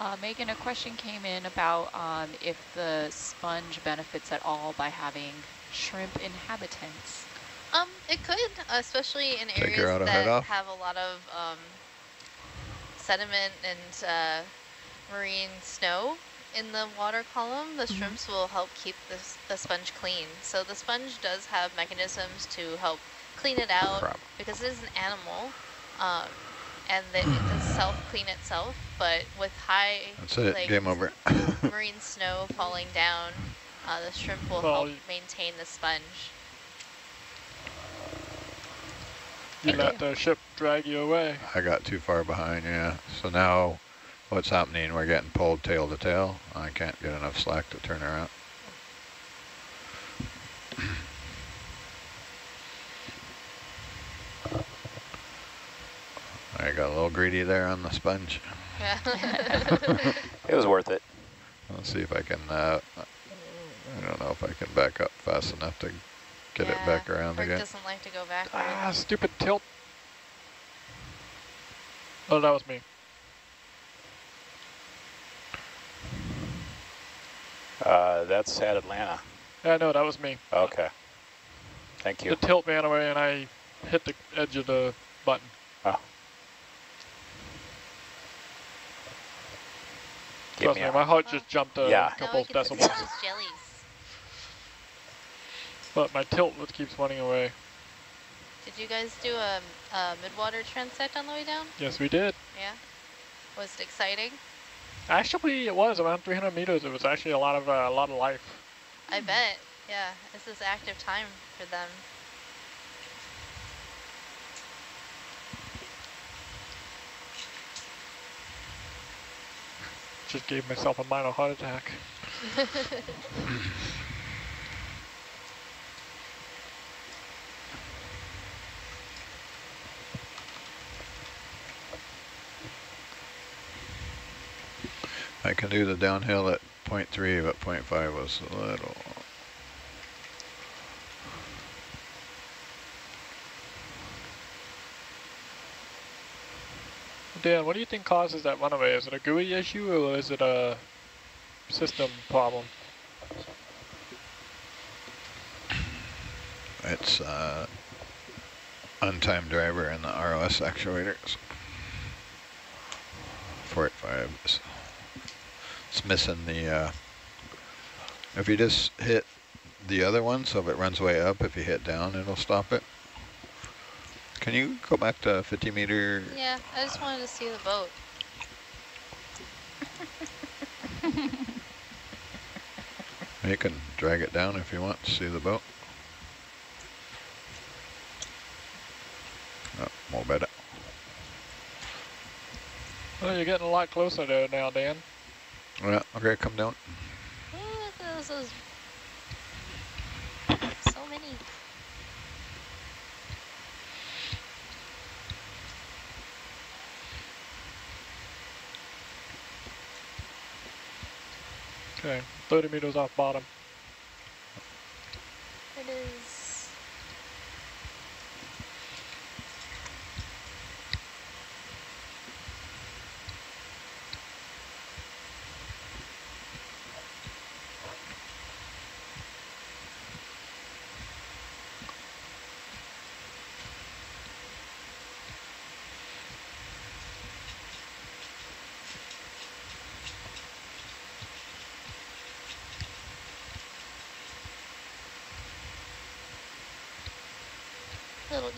Uh, Megan, a question came in about um, if the sponge benefits at all by having shrimp inhabitants. Um, it could, especially in Take areas your auto head that have a lot of um, sediment and uh, marine snow in the water column. The shrimps will help keep this, the sponge clean. So the sponge does have mechanisms to help clean it out Crap. because it is an animal, um, and that it does self-clean itself. But with high That's it. like, Game over. marine snow falling down, uh, the shrimp will Well, help maintain the sponge. You Thank let you. the ship drag you away. I got too far behind, yeah. So now what's happening? We're getting pulled tail to tail. I can't get enough slack to turn around. I got a little greedy there on the sponge. It was worth it. Let's see if I can, uh, I don't know if I can back up fast enough to get it back around Herc again. doesn't like to go back. Ah, stupid tilt. Oh, that was me. Uh, that's at Atalanta. Yeah, no, that was me. Okay. Thank you. The tilt ran away and I hit the edge of the button. Oh. Give Trust me me, my heart just jumped a Yeah. couple we of get decibels. jellies. But my tilt was keeps running away. Did you guys do a, a midwater transect on the way down? Yes, we did. Yeah. Was it exciting? Actually, it was around 300 meters. It was actually a lot of uh, a lot of life. I bet. Yeah, this is active time for them. Just gave myself a minor heart attack. I can do the downhill at 0.3, but 0.5 was a little. Dan, what do you think causes that runaway? Is it a GUI issue or is it a system problem? It's uh, untimed driver and the ROS actuators. Fort 5 is it's missing the, uh, if you just hit the other one, so if it runs way up, if you hit down, it'll stop it. Can you go back to 50 meter? yeah, I just wanted to see the boat. You can drag it down if you want to see the boat. Oh, more better. Well, you're getting a lot closer there now, Dan. Yeah, okay, come down. Those, those. So many. Okay, 30 meters off bottom. It is.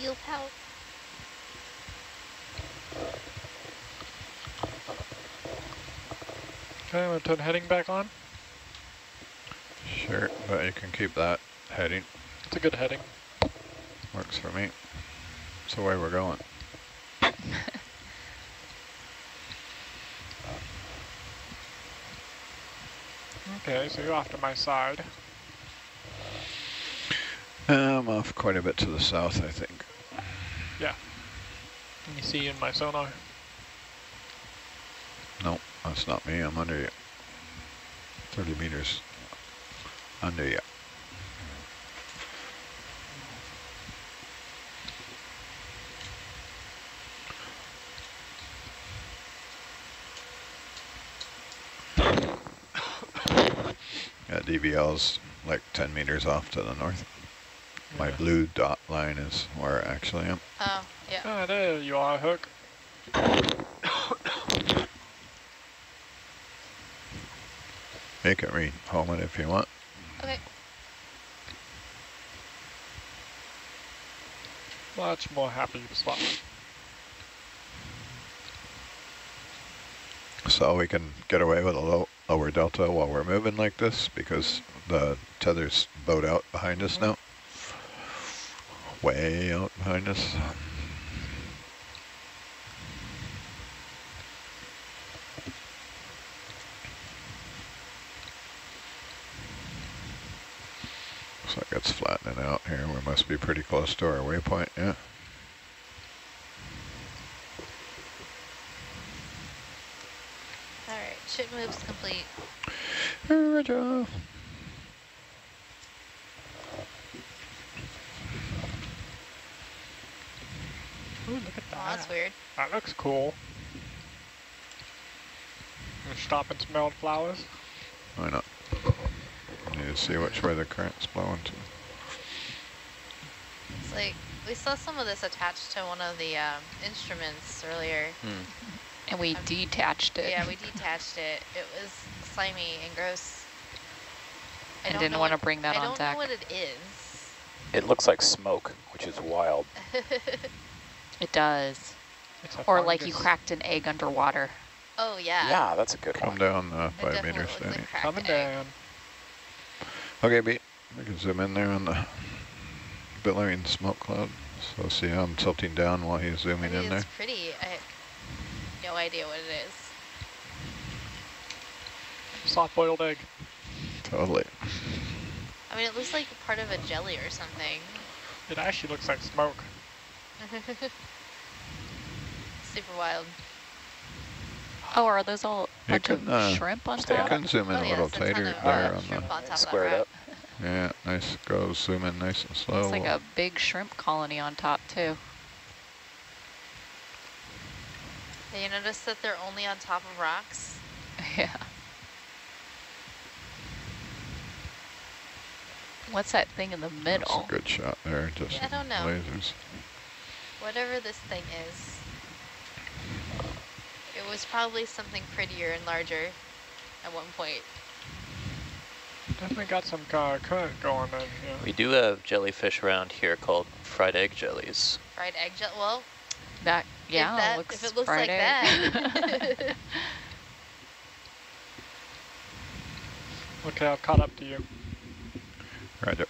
Little eel pout. Okay, I'm gonna turn heading back on. Sure, but you can keep that heading. It's a good heading. Works for me. It's the way we're going. Okay, so you're off to my side. I'm off quite a bit to the south, I think. Yeah. You see in my sonar? No, that's not me. I'm under you. 30 meters under you. Yeah, DVL's like 10 meters off to the north. My blue dot line is where I actually am. Oh, yeah. Ah, there you are, Hook. You can re-home it if you want. Okay. Much more happy spot. So we can get away with a low, lower delta while we're moving like this because the tether's bowed out behind us now. Way out behind us. Looks like it's flattening out here. We must be pretty close to our waypoint, yeah. All right. Shit moves complete. Roger. Ooh, look at Oh, that. that's weird. That looks cool. Stop and smell the flowers. Why not? Need to see which way the current's blowing to. It's like we saw some of this attached to one of the um, instruments earlier. Hmm. And we Um, detached it. Yeah, we detached it. It was slimy and gross. I And don't didn't want to bring that I on don't deck. know what it is. It looks like smoke, which is wild. It does. Or like you cracked an egg underwater. oh yeah. Yeah, that's a good one. Come one. down uh, five definitely meters, looks Danny. like Coming egg. down. Okay, B. We can zoom in there on the billowing smoke cloud. So see how I'm tilting down while he's zooming in there. it's pretty. I have no idea what it is. Soft boiled egg. Totally. I mean, it looks like part of a jelly or something. It actually looks like smoke. Super wild. Oh, are those all You bunch can, of uh, shrimp on stay You top? can zoom in Oh, a little it's a ton tighter of, there on the. on top Square it up. Yeah, nice. Go zoom in nice and slow. It's like a big shrimp colony on top too. Yeah, you notice that they're only on top of rocks? yeah. What's that thing in the middle? That's a good shot there. Just Yeah, I don't know. lasers. Whatever this thing is. It was probably something prettier and larger at one point. Definitely got some uh, current going in here. We do have jellyfish around here called fried egg jellies. Fried egg gel. Well, That if yeah, that, looks if it looks fried like egg. that. Okay, I've caught up to you. Roger.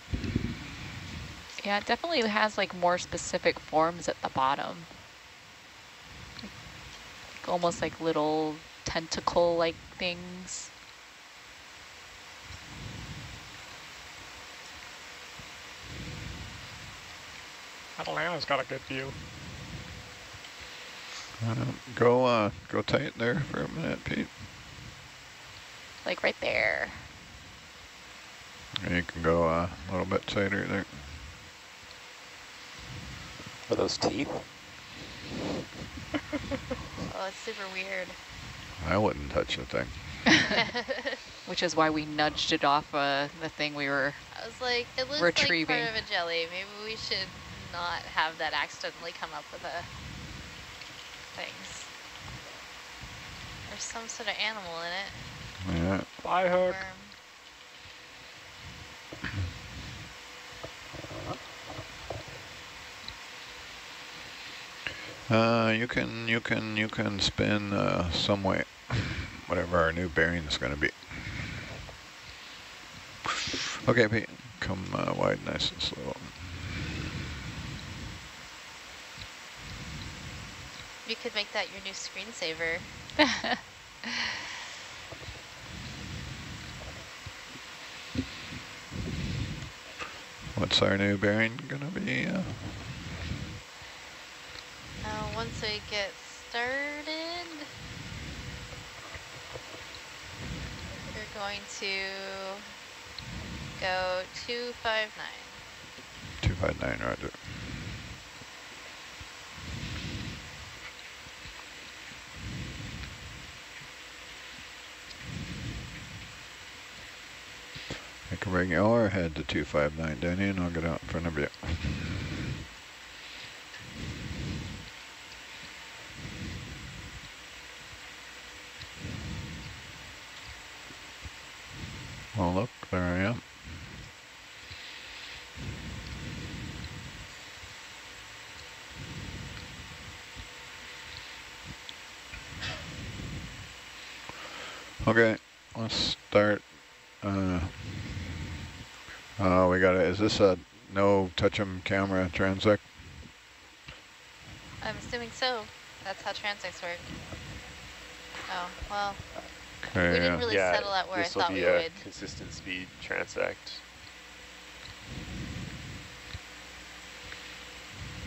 yeah, it definitely has like more specific forms at the bottom. almost like little tentacle-like things. Atalanta's got a good view. Uh, go, uh, go tight there for a minute, Pete. Like right there. And you can go uh, a little bit tighter there. Are those teeth? oh, it's super weird. I wouldn't touch the thing. Which is why we nudged it off uh, the thing we were retrieving. I was like, it looks retrieving. like part of a jelly. Maybe we should not have that accidentally come up with a things. There's some sort of animal in it. Yeah. Bye, Hook. Worm. Uh, you can, you can, you can spin uh, some way, whatever our new bearing is going to be. Okay, Pete, come uh, wide, nice and slow. You could make that your new screensaver. What's our new bearing going to be? Uh, once we get started, we're going to go 259. 259, roger. I can bring your head to 259, Danny, and I'll get out in front of you. Well, look, there I am. Okay, let's start. Uh, uh, we got it. Is this a no touch 'em camera transect? I'm assuming so. That's how transects work. Oh, well, Okay, we didn't really yeah, settle at where I thought this will thought be we a would. consistent speed transect.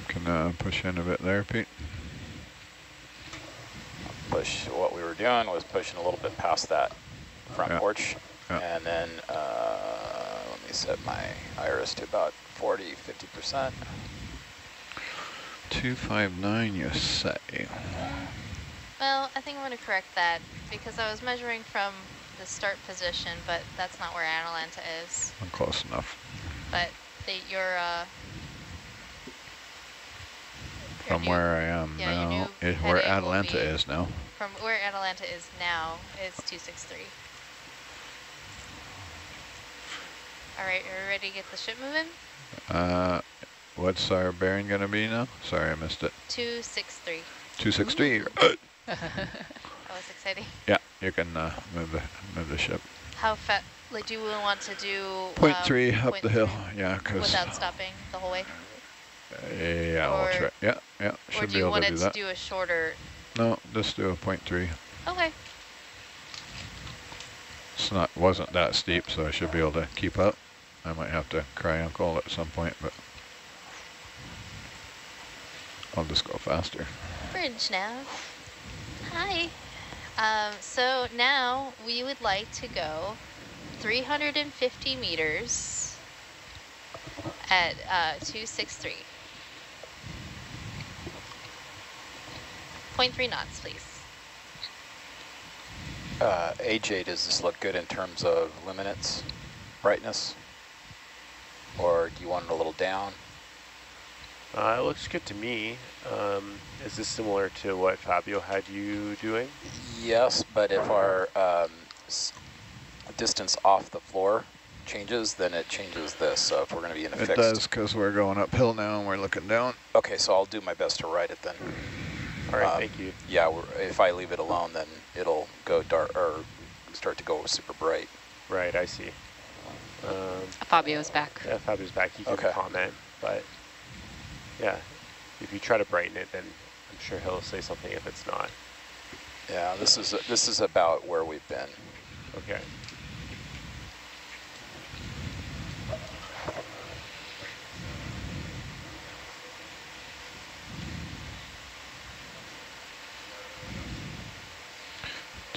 Can uh, push in a bit there, Pete. Push, what we were doing was pushing a little bit past that front Yeah. porch. Yeah. And then, uh, let me set my iris to about 40, 50%. 259, you say. Well, I think I'm going to correct that because I was measuring from the start position, but that's not where Atalanta is. I'm close enough. But the, your, uh, your From new- where I am yeah, now, new is where heading will Atalanta is now. From where Atalanta is now is 263. All right, are we ready to get the ship moving? Uh, what's our bearing going to be now? Sorry, I missed it. 263. 263. Uh, That was exciting. yeah, you can uh, move the move the ship. How fast, like, do we want to do Point um, three up point the hill. three Yeah, because Without stopping the whole way? yeah, or- we'll try. Yeah, yeah, Or should do be you able want to it do to do a shorter? No, just do a point three. Okay. It's not wasn't that steep, so I should be able to keep up. I might have to cry uncle at some point, but I'll just go faster. Bridge nav. Hi. Um, so now we would like to go 350 meters at uh, 263. Point three knots, please. Uh, AJ, does this look good in terms of luminance, brightness? Or do you want it a little down? Uh, it looks good to me. Um, is this similar to what Fabio had you doing? Yes, but if our um, s- distance off the floor changes, then it changes this. So if we're going to be in a It fixed... does because we're going uphill now and we're looking down. Okay, so I'll do my best to write it then. All right, Um, thank you. Yeah, we're, if I leave it alone, then it'll go dark or start to go super bright. Right, I see. Um, Fabio's back. yeah, Fabio's back. He can Okay. comment, but yeah, if you try to brighten it, then I'm sure he'll say something if it's not. Yeah, this is this is about where we've been. Okay.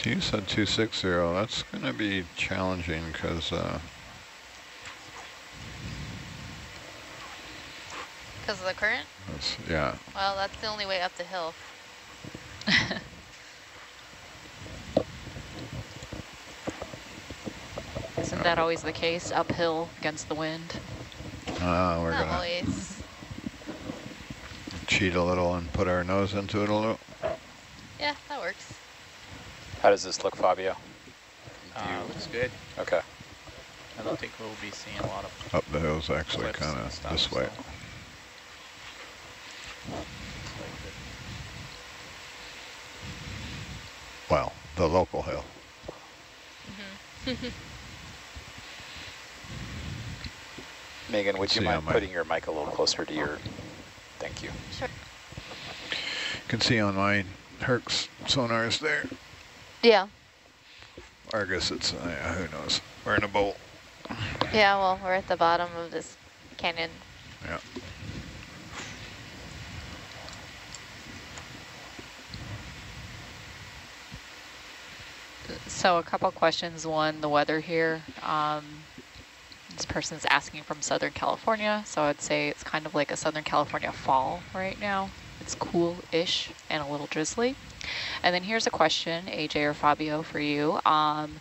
You said 260. That's going to be challenging because uh, Because of the current? that's, yeah. Well, that's the only way up the hill. Isn't that always the case, uphill against the wind? Uh, we're Not going to always. cheat a little and put our nose into it a little. Yeah, that works. How does this look, Fabio? Uh, looks good. Okay. I don't think we'll be seeing a lot of Up the hill's actually kind of this way. so. Well, the local hill. Megan, would you mind putting your mic a little closer to your? Thank you. Sure. You can see on my Herc's sonars there. Yeah. Argus, it's, uh, who knows. We're in a bowl. Yeah, well, we're at the bottom of this canyon. Yeah. So a couple questions. One, the weather here. Um, this person's asking from Southern California, so I'd say it's kind of like a Southern California fall right now. It's cool-ish and a little drizzly. And then here's a question, AJ or Fabio, for you. Um,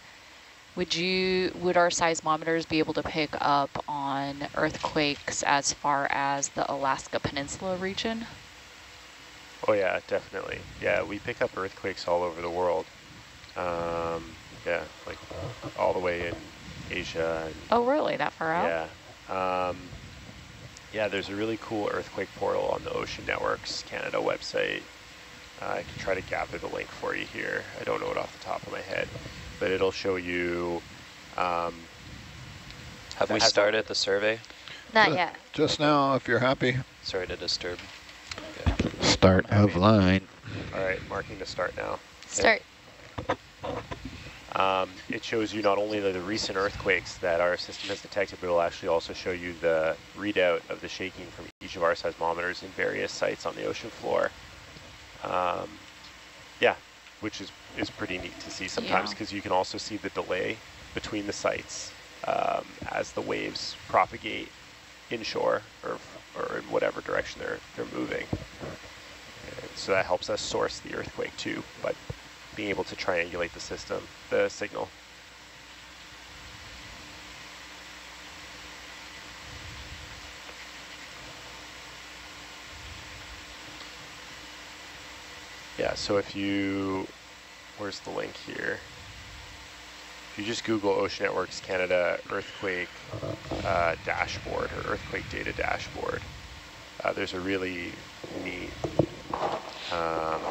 would you would our seismometers be able to pick up on earthquakes as far as the Alaska Peninsula region? Oh yeah, definitely. Yeah, we pick up earthquakes all over the world. Um, yeah, like all the way in Asia. And Oh, really? That far out? Yeah. Um, yeah, there's a really cool earthquake portal on the Ocean Networks Canada website. Uh, I can try to gather the link for you here. I don't know it off the top of my head, but it'll show you. Um, Have we started the survey? Not Ju- yet. Just now, if you're happy. Sorry to disturb. Start of line. all right, marking to start now. Start. Um, it shows you not only the, the recent earthquakes that our system has detected, but it'll actually also show you the readout of the shaking from each of our seismometers in various sites on the ocean floor. Um, yeah, which is, is pretty neat to see sometimes Yeah. because you can also see the delay between the sites um, as the waves propagate inshore or, or in whatever direction they're, they're moving. And so that helps us source the earthquake too, but being able to triangulate the system, the signal. Yeah, so if you, where's the link here? If you just Google Ocean Networks Canada earthquake uh, dashboard or earthquake data dashboard, uh, there's a really neat um,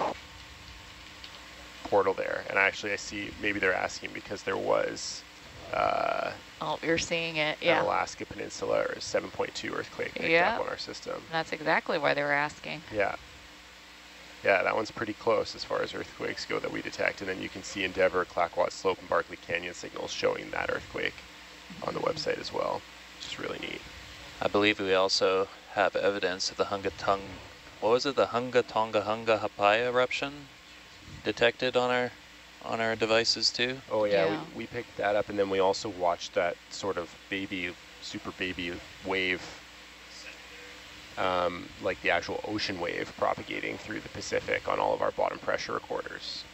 portal there. And actually I see maybe they're asking because there was uh, Oh, you're seeing it. Yeah. Alaska Peninsula or 7.2 earthquake picked Yeah. up on our system. That's exactly why they were asking. Yeah. Yeah, that one's pretty close as far as earthquakes go that we detect. And then you can see Endeavour, Clayoquot Slope, and Barkley Canyon signals showing that earthquake on the website as well, which is really neat. I believe we also have evidence of the Hunga Tung, what was it, the Hunga Tonga Hunga Ha'apai eruption detected on our on our devices too? Oh yeah, Yeah. We, we picked that up and then we also watched that sort of baby, super baby wave, um, like the actual ocean wave propagating through the Pacific on all of our bottom pressure recorders.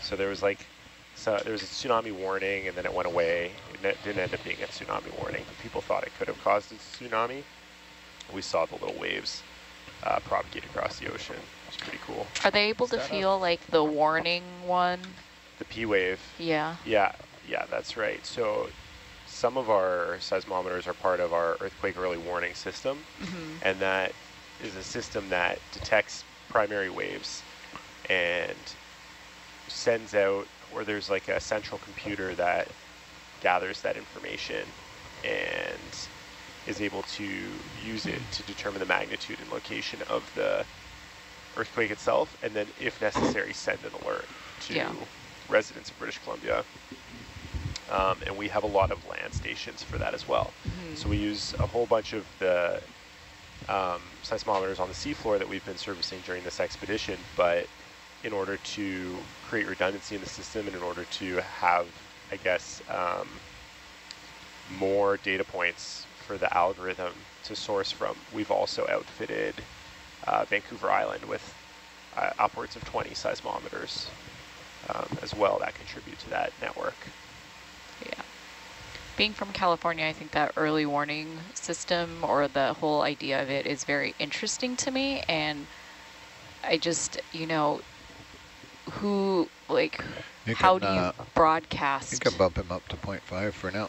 So there was like, so there was a tsunami warning and then it went away. It ne- didn't end up being a tsunami warning, but people thought it could have caused a tsunami. We saw the little waves uh, propagate across the ocean. It was pretty cool. Are they able to Set up. feel like the warning one? The P wave Yeah. Yeah, yeah, that's right. So some of our seismometers are part of our earthquake early warning system, Mhm. and that is a system that detects primary waves and sends out, or there's like a central computer that gathers that information and is able to use it to determine the magnitude and location of the earthquake itself, and then, if necessary, send an alert to Yeah. residents of British Columbia. Um, and we have a lot of land stations for that as well. So we use a whole bunch of the um, seismometers on the seafloor that we've been servicing during this expedition, but in order to create redundancy in the system and in order to have, I guess, um, more data points for the algorithm to source from, we've also outfitted uh, Vancouver Island with uh, upwards of 20 seismometers um, as well that contribute to that network. Yeah. Being from California, I think that early warning system or the whole idea of it is very interesting to me. And I just, you know, who, like, You how can, do you uh, broadcast, You can bump him up to 0.5 for now.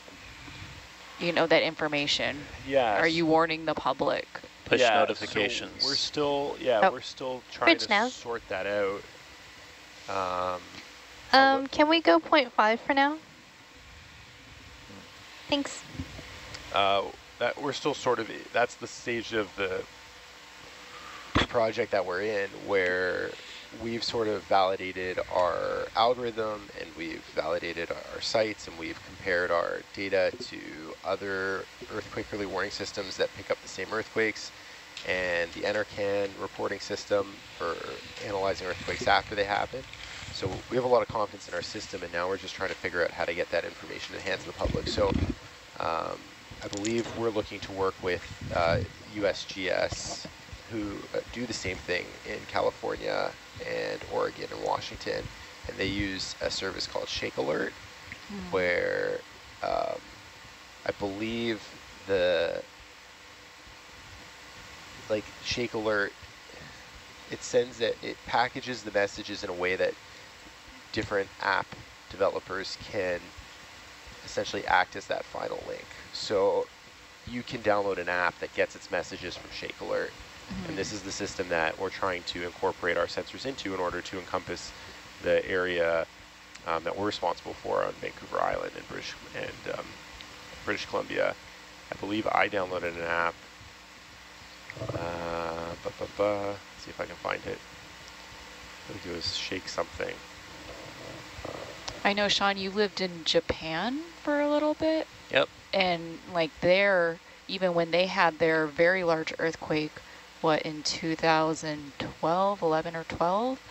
You know, that information? Yeah. Are you warning the public? Push Yeah, so notifications. we're still, yeah, Oh. we're still trying Bridge to now. sort that out. Um, Um, can we go 0.5 for now? Thanks. uh, that we're still sort of that's the stage of the project that we're in where we've sort of validated our algorithm and we've validated our sites and we've compared our data to other earthquake early warning systems that pick up the same earthquakes and the NRCan reporting system for analyzing earthquakes after they happen. So we have a lot of confidence in our system and now we're just trying to figure out how to get that information in the hands of the public. So um, I believe we're looking to work with uh, USGS who uh, do the same thing in California and Oregon and Washington. And they use a service called Shake Alert where um, I believe the like Shake Alert, it sends that it packages the messages in a way that different app developers can essentially act as that final link. So you can download an app that gets its messages from Shake Alert. And this is the system that we're trying to incorporate our sensors into in order to encompass the area um, that we're responsible for on Vancouver Island and British and um, British Columbia. I believe I downloaded an app. Uh, bu- bu- bu- see if I can find it. I think it was Shake something. I know, Sean, you lived in Japan for a little bit. Yep. And like there, even when they had their very large earthquake, what, in 2012, 11 or 12,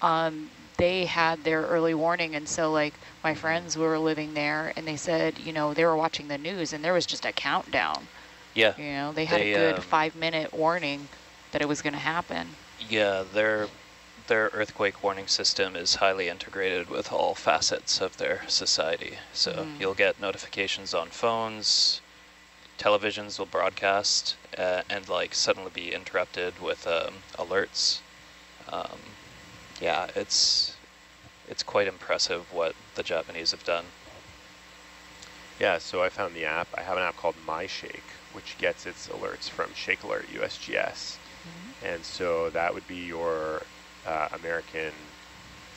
um, they had their early warning. And so like my friends were living there and they said, you know, they were watching the news and there was just a countdown. Yeah. You know, they had They, a good um, five minute warning that it was going to happen. Yeah, their their earthquake warning system is highly integrated with all facets of their society. So Mm. you'll get notifications on phones, televisions will broadcast, uh, and like suddenly be interrupted with um, alerts. Um, yeah, it's it's quite impressive what the Japanese have done. Yeah, so I found the app. I have an app called MyShake, which gets its alerts from Shake Alert USGS. And so that would be your uh, American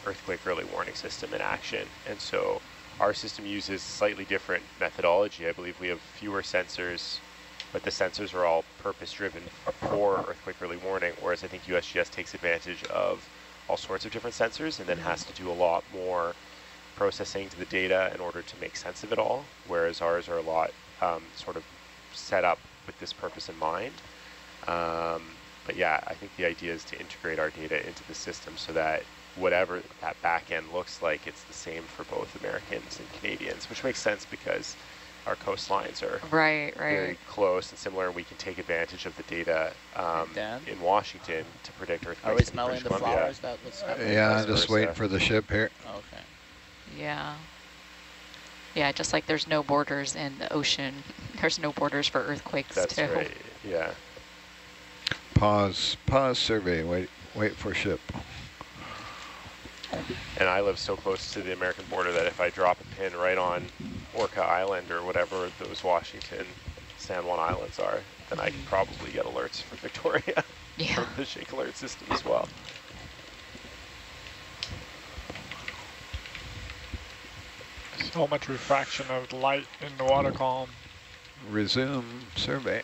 earthquake early warning system in action. And so our system uses slightly different methodology. I believe we have fewer sensors, but the sensors are all purpose-driven for earthquake early warning, whereas I think USGS takes advantage of all sorts of different sensors and then has to do a lot more processing to the data in order to make sense of it all, whereas ours are a lot um, sort of set up with this purpose in mind. Um, but yeah, I think the idea is to integrate our data into the system so that whatever that back end looks like, it's the same for both Americans and Canadians, which makes sense because our coastlines are Right, very close and similar, and we can take advantage of the data um, in Washington to predict earthquakes. Are we in smelling British the Columbia. flowers? That was? Yeah, I'm just versa. waiting for the ship here. Okay. Yeah. Yeah, just like there's no borders in the ocean, there's no borders for earthquakes That's too. right. Yeah. Pause, pause survey, wait, wait for ship. And I live so close to the American border that if I drop a pin right on Orca Island or whatever those Washington San Juan Islands are, then I can probably get alerts from Victoria Yeah. from the Shake Alert system as well. So much refraction of light in the water column. Resume survey.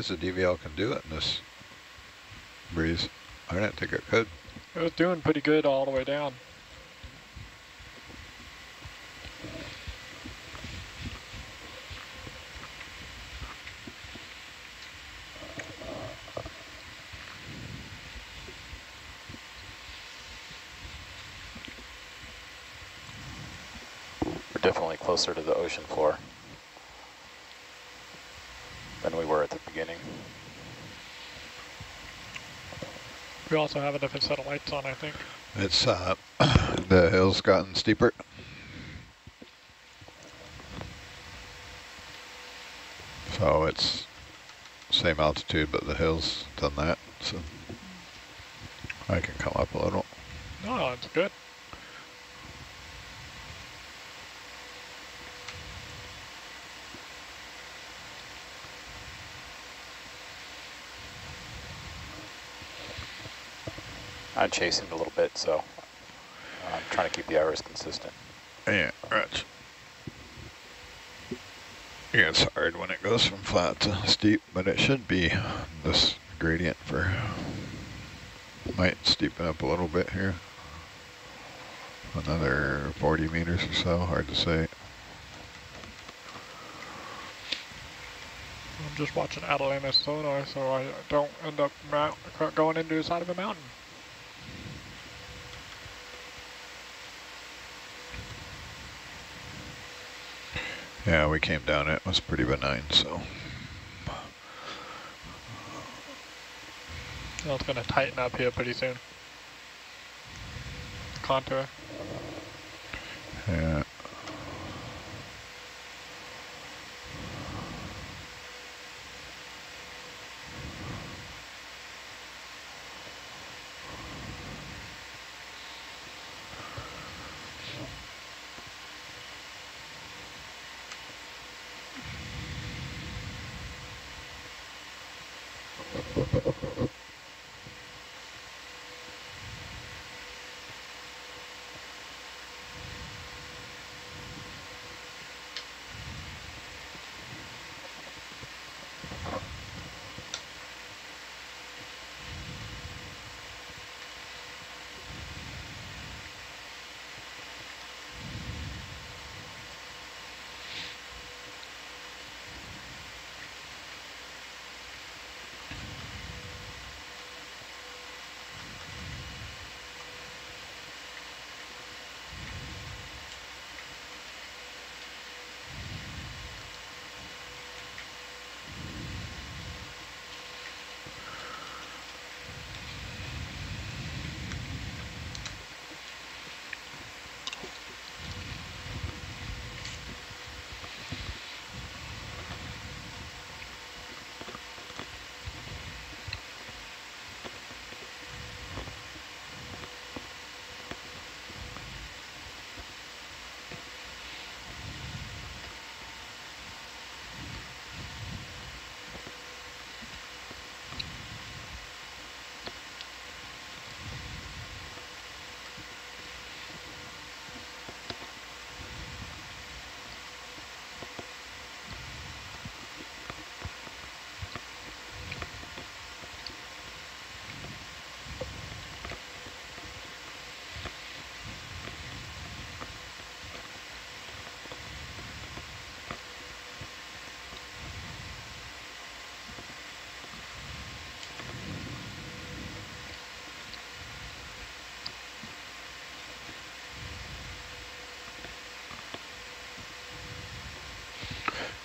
Surprised the DVL can do it in this breeze. I didn't think it could. It was doing pretty good all the way down. We're definitely closer to the ocean floor than we were at the beginning. We also have a different set of lights on, I think. It's, uh, the hill's gotten steeper. So it's same altitude, but the hill's done that, so I can come up a little. No, it's good. I'm chasing a little bit, so I'm trying to keep the hours consistent. Yeah, right. Yeah, it's hard when it goes from flat to steep, but it should be this gradient for, might steepen up a little bit here. Another 40 meters or so, hard to say. I'm just watching Atalanta's sonar so I don't end up going into the side of a mountain. Yeah, we came down, it was pretty benign, so. Well, it's going to tighten up here pretty soon. Contour.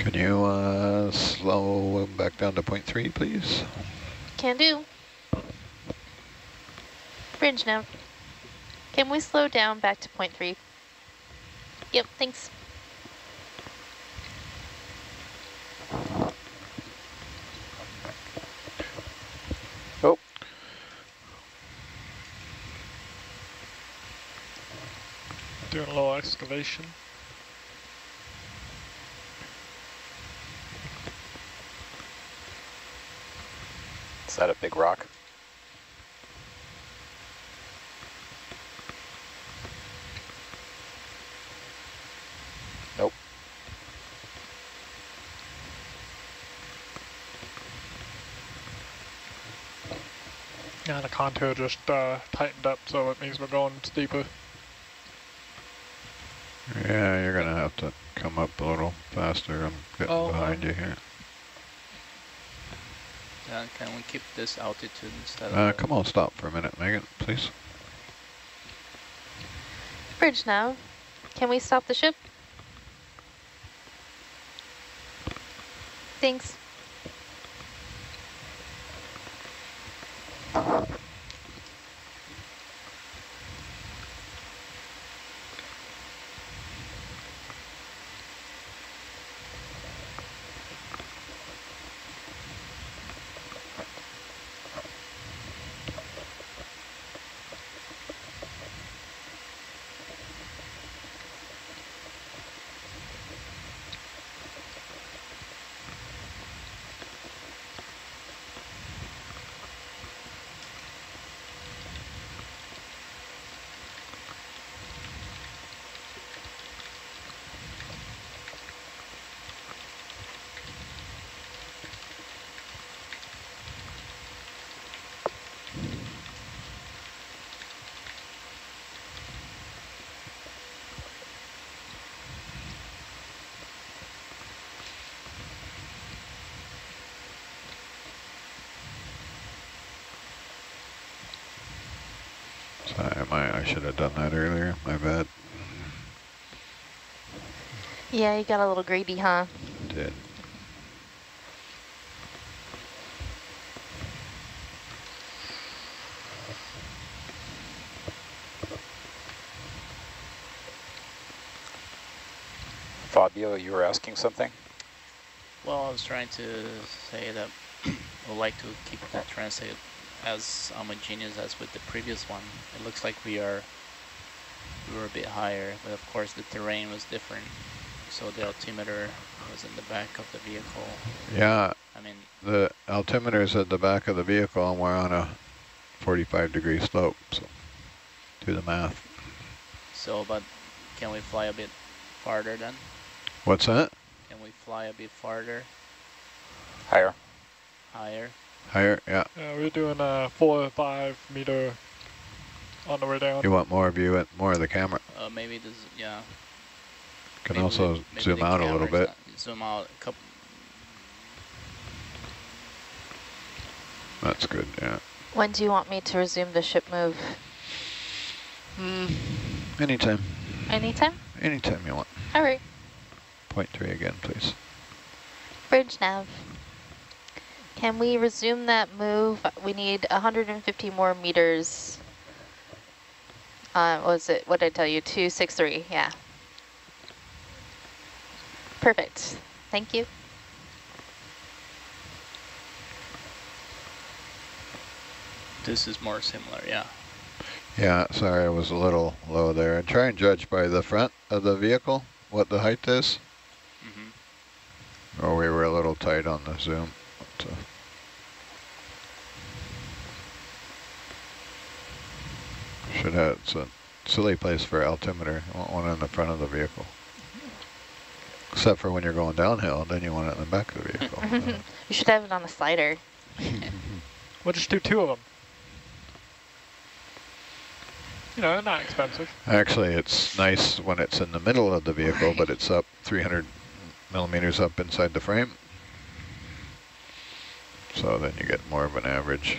Can you uh, slow back down to point three, please? Can do. Bridge now. Can we slow down back to point three? Yep, thanks. Oh. Doing a little excavation. that a big rock? Nope. Yeah, the contour just uh, tightened up, so it means we're going steeper. Yeah, you're going to have to come up a little faster. I'm getting oh, behind um, you here. Yeah, can we keep this altitude instead Uh, of... come on, stop for a minute, Megan, please. Bridge now. Can we stop the ship? Thanks. Sorry, my, I should have done that earlier. My bad. Yeah, you got a little greedy, huh? Did. Fabio, you were asking something? Well, I was trying to say that I would like to keep the transit as homogeneous as with the previous one. It looks like we are we were a bit higher, but of course the terrain was different. So the altimeter was in the back of the vehicle. Yeah, I mean, the altimeter is at the back of the vehicle and we're on a 45 degree slope, so do the math. so but can we fly a bit farther then? What's that? Can we fly a bit farther, Higher. higher? Higher? Yeah. Yeah, we're doing a four or five meter on the way down. You want more view at more of the camera. Uh, maybe this, yeah. Can maybe also the- maybe zoom out a little bit. not- Zoom out a couple. That's good, yeah. When do you want me to resume the ship move? Mm. Anytime. Anytime? Anytime you want. All right. Point three again, please. Bridge nav. Can we resume that move? We need 150 more meters. Uh, what was it? What did I tell you? 263, yeah. Perfect. Thank you. This is more similar, yeah. Yeah, sorry, I was a little low there. And try and judge by the front of the vehicle what the height is. hmm Or we were a little tight on the zoom. So. Should have, it's a silly place for altimeter. You want one in the front of the vehicle. Except for when you're going downhill, then you want it in the back of the vehicle. You should have it on the slider. We'll just do two of them. You know, they're not expensive. Actually, it's nice when it's in the middle of the vehicle, but it's up 300 millimeters up inside the frame. So then you get more of an average.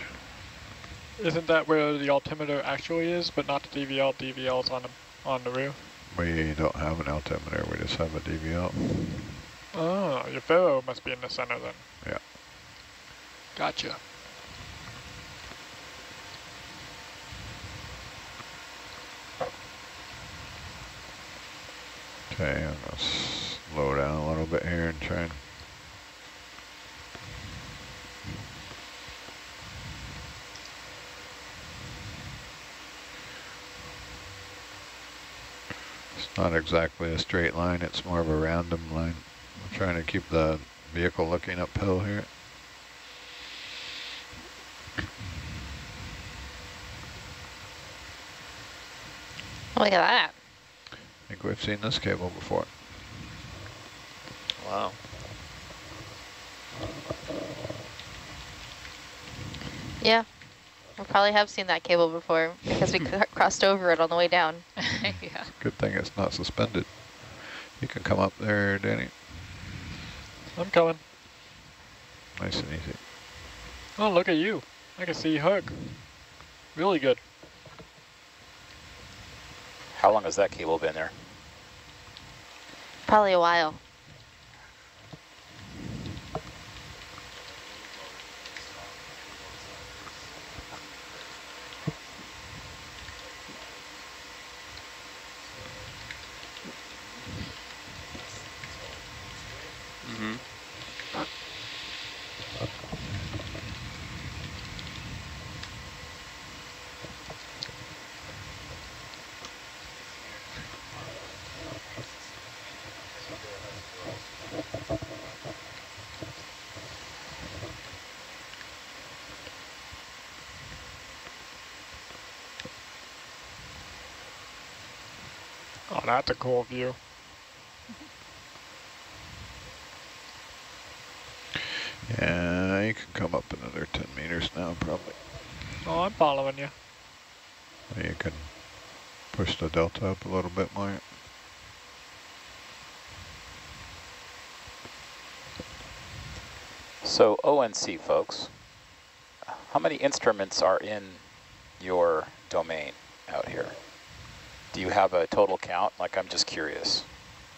Isn't that where the altimeter actually is, but not the DVL? DVL's on the, on the rear. We don't have an altimeter, we just have a DVL. Oh, your ferro must be in the center then. Yeah. Gotcha. Okay, I'm gonna slow down a little bit here and try and It's not exactly a straight line, it's more of a random line. I'm trying to keep the vehicle looking uphill here. Look at that. I think we've seen this cable before. Wow. Yeah. We probably have seen that cable before because we hmm. crossed over it on the way down. Hmm. yeah. Good thing it's not suspended. You can come up there, Danny. I'm coming. Nice and easy. Oh, look at you. I can see you hook. Really good. How long has that cable been there? Probably a while. Oh, the a cool view. Yeah, you can come up another 10 meters now, probably. Oh, I'm following you. You can push the delta up a little bit more. So ONC, folks, how many instruments are in your domain out here? Do you have a total count? Like, I'm just curious.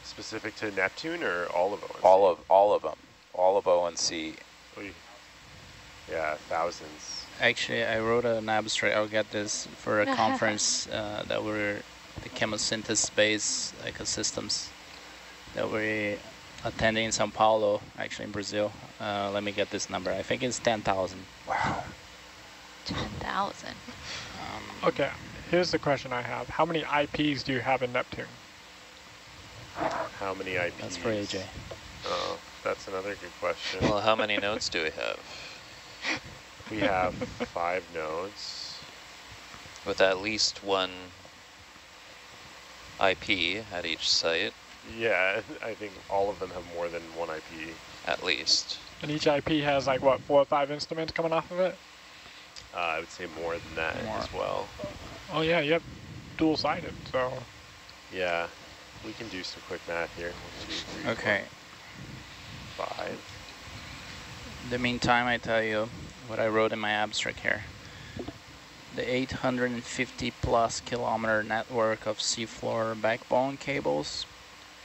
Specific to Neptune or all of ONC? All of all of them, all of ONC. Oy. Yeah, thousands. Actually, I wrote an abstract. I'll get this for a conference uh, that we're the chemosynthesis-based ecosystems that we're attending in Sao Paulo, actually in Brazil. Uh, let me get this number. I think it's 10,000. Wow. 10,000. Um, Okay, here's the question I have. How many IPs do you have in Neptune? How many IPs? That's for AJ. Oh, that's another good question. Well, how many nodes do we have? we have five nodes. With at least one IP at each site, Yeah, I think all of them have more than one IP. at least. And each IP has like, what, four or five instruments coming off of it? Uh, I would say more than that More. as well. Oh yeah, you have dual-sided, so. Yeah, we can do some quick math here. One, two, three, four, okay. five. In the meantime, I tell you what I wrote in my abstract here. The 850 plus kilometer network of seafloor backbone cables,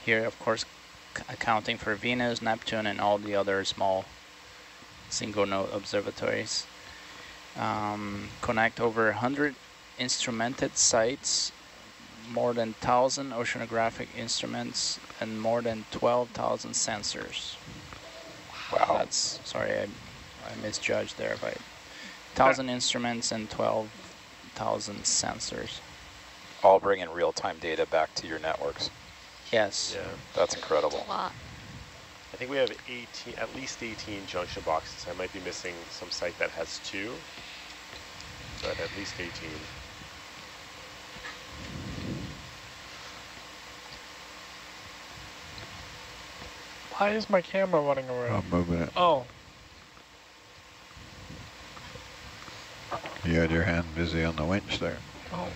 here of course accounting for Venus, Neptune and all the other small single node observatories, um, connect over 100 instrumented sites, more than 1,000 oceanographic instruments and more than 12,000 sensors. Wow. That's sorry, I, I misjudged there but thousand instruments and twelve thousand sensors. All bringing real-time data back to your networks. Yes. Yeah. That's incredible. A lot. I think we have 18, at least 18 junction boxes. I might be missing some site that has two, but at least 18. Why is my camera running around? I'm moving it. Oh, You had your hand busy on the winch there. oh.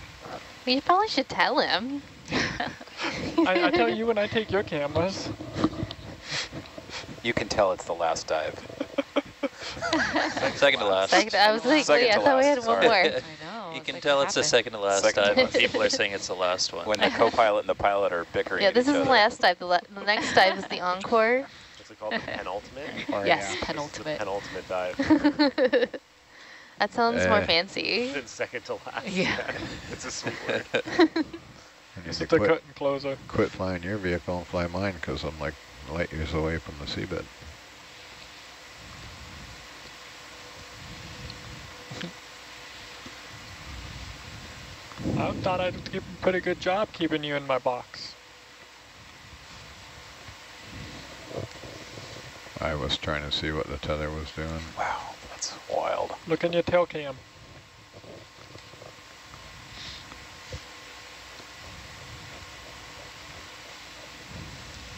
We probably should tell him. I, I tell you when I take your cameras. You can tell it's the last dive. Second to last. Second, I was like, Second wait, I to thought we had one more. I know. You can like, tell what it's the second to last Second to time. last. People are saying it's the last one. When the co-pilot and the pilot are bickering Yeah, this is the last dive. The, la the next dive is the encore. What's it called? The penultimate? Or, Yes, yeah. penultimate. The penultimate dive. that sounds more Eh. fancy. then second to last. Yeah. it's a sweet word. I need It's to the quit, cut and closer. quit flying your vehicle and fly mine because I'm like light years away from the seabed. I thought I'd do a pretty good job keeping you in my box. I was trying to see what the tether was doing. Wow, that's wild. Look in your tail cam.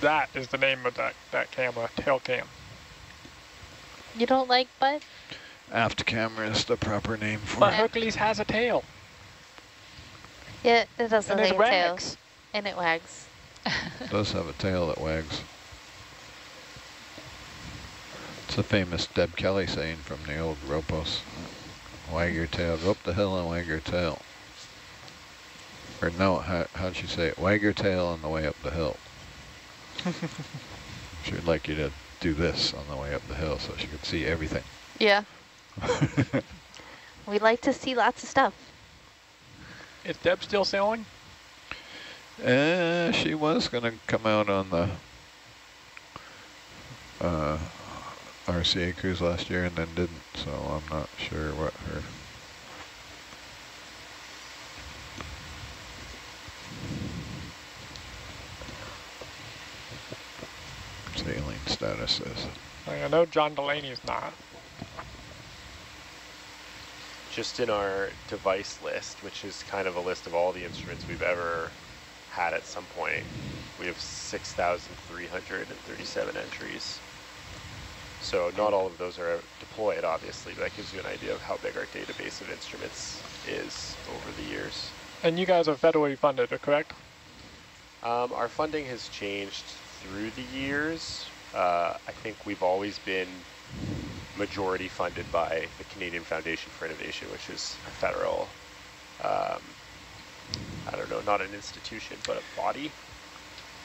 That is the name of that, that camera, tail cam. You don't like butt? Aft camera is the proper name for But it. Hercules has a tail. Yeah, it does And look it like a tail. wags. And it wags. It does have a tail that wags. It's a famous Deb Kelley saying from the old Ropos. Wag your tail, go up the hill and wag your tail. Or no, how, how'd she say it? Wag your tail on the way up the hill. she would like you to do this on the way up the hill so she could see everything. Yeah. we like to see lots of stuff. Is Deb still sailing? Uh, she was going to come out on the uh, RCA cruise last year and then didn't, so I'm not sure what her... sailing status is. I know John Delaney's not. Just in our device list, which is kind of a list of all the instruments we've ever had at some point, we have 6,337 entries. So not all of those are deployed, obviously, but that gives you an idea of how big our database of instruments is over the years. And you guys are federally funded, correct? Um, our funding has changed through the years. Uh, I think we've always been majority funded by the Canadian Foundation for Innovation, which is a federal, um, I don't know, not an institution, but a body,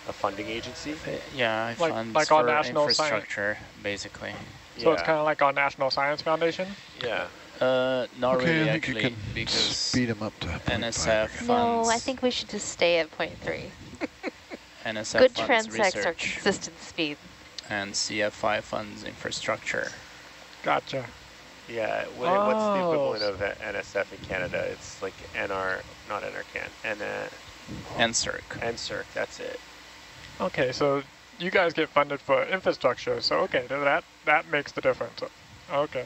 a funding agency. Yeah, Like- funds like our for national science- infrastructure, basically. So it's kind of like our National Science Foundation? Yeah. Uh, not okay, really I think actually, you can because speed him up to 0.5 NSF again. No, I think we should just stay at point three. NSF Good funds transects are research, consistent speed. and CFI funds infrastructure. Gotcha. Yeah, what, what's the Oh. equivalent of a NSF in Canada? It's like NR, not NRCan, N, NSERC. NSERC, that's it. Okay, so you guys get funded for infrastructure, so okay, that that makes the difference. Okay.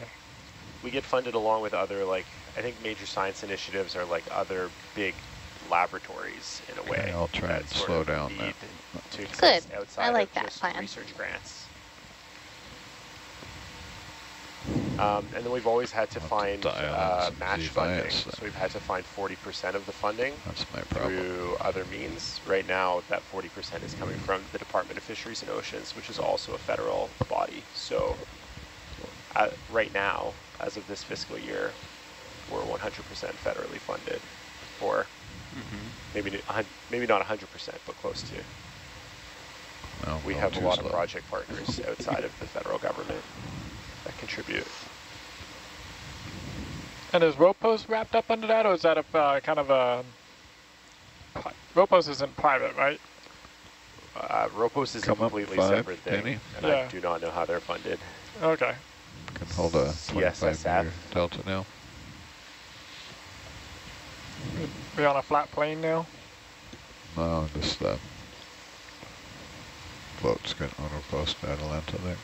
we get funded along with other like I think major science initiatives are like other big laboratories in a way. Okay, I'll try that and slow down that. To Good. I like that plan. research grants. Um, and then we've always had to I'll have to find uh, match funding. then. So we've had to find 40% of the funding That's my through other means. Right now, that 40% is coming from the Department of Fisheries and Oceans, which is also a federal body. So uh, right now, as of this fiscal year, we're 100% federally funded, or Mm-hmm. maybe n- a hun- maybe not 100%, but close to. No, We no, have a too lot of project partners outside of the federal government that contribute. And is Ropos wrapped up under that, or is that a uh, kind of a... pri- Ropos isn't private, right? Uh, Ropos is Come a completely five, separate thing, Danny. and Yeah. I do not know how they're funded. Okay. Can hold a 25 CSSF. meter delta now. We on a flat plane now? No, just the float's going auto post Atalanta there.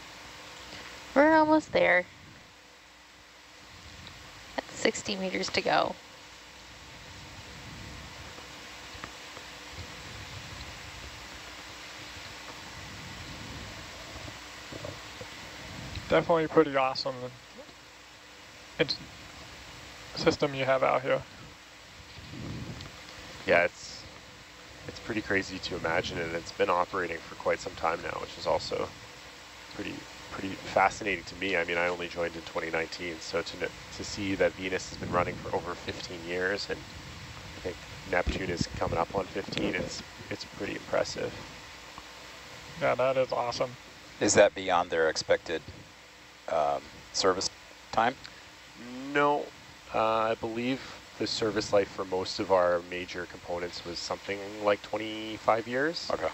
We're almost there. That's 60 meters to go. Definitely pretty awesome. It's system you have out here. Yeah, it's it's pretty crazy to imagine, and it's been operating for quite some time now, which is also pretty pretty fascinating to me. I mean, I only joined in 2019, so to to see that Venus has been running for over 15 years, and I think Neptune is coming up on 15. It's it's pretty impressive. Yeah, that is awesome. Is that beyond their expected um, service time? No, uh, I believe the service life for most of our major components was something like 25 years. Okay.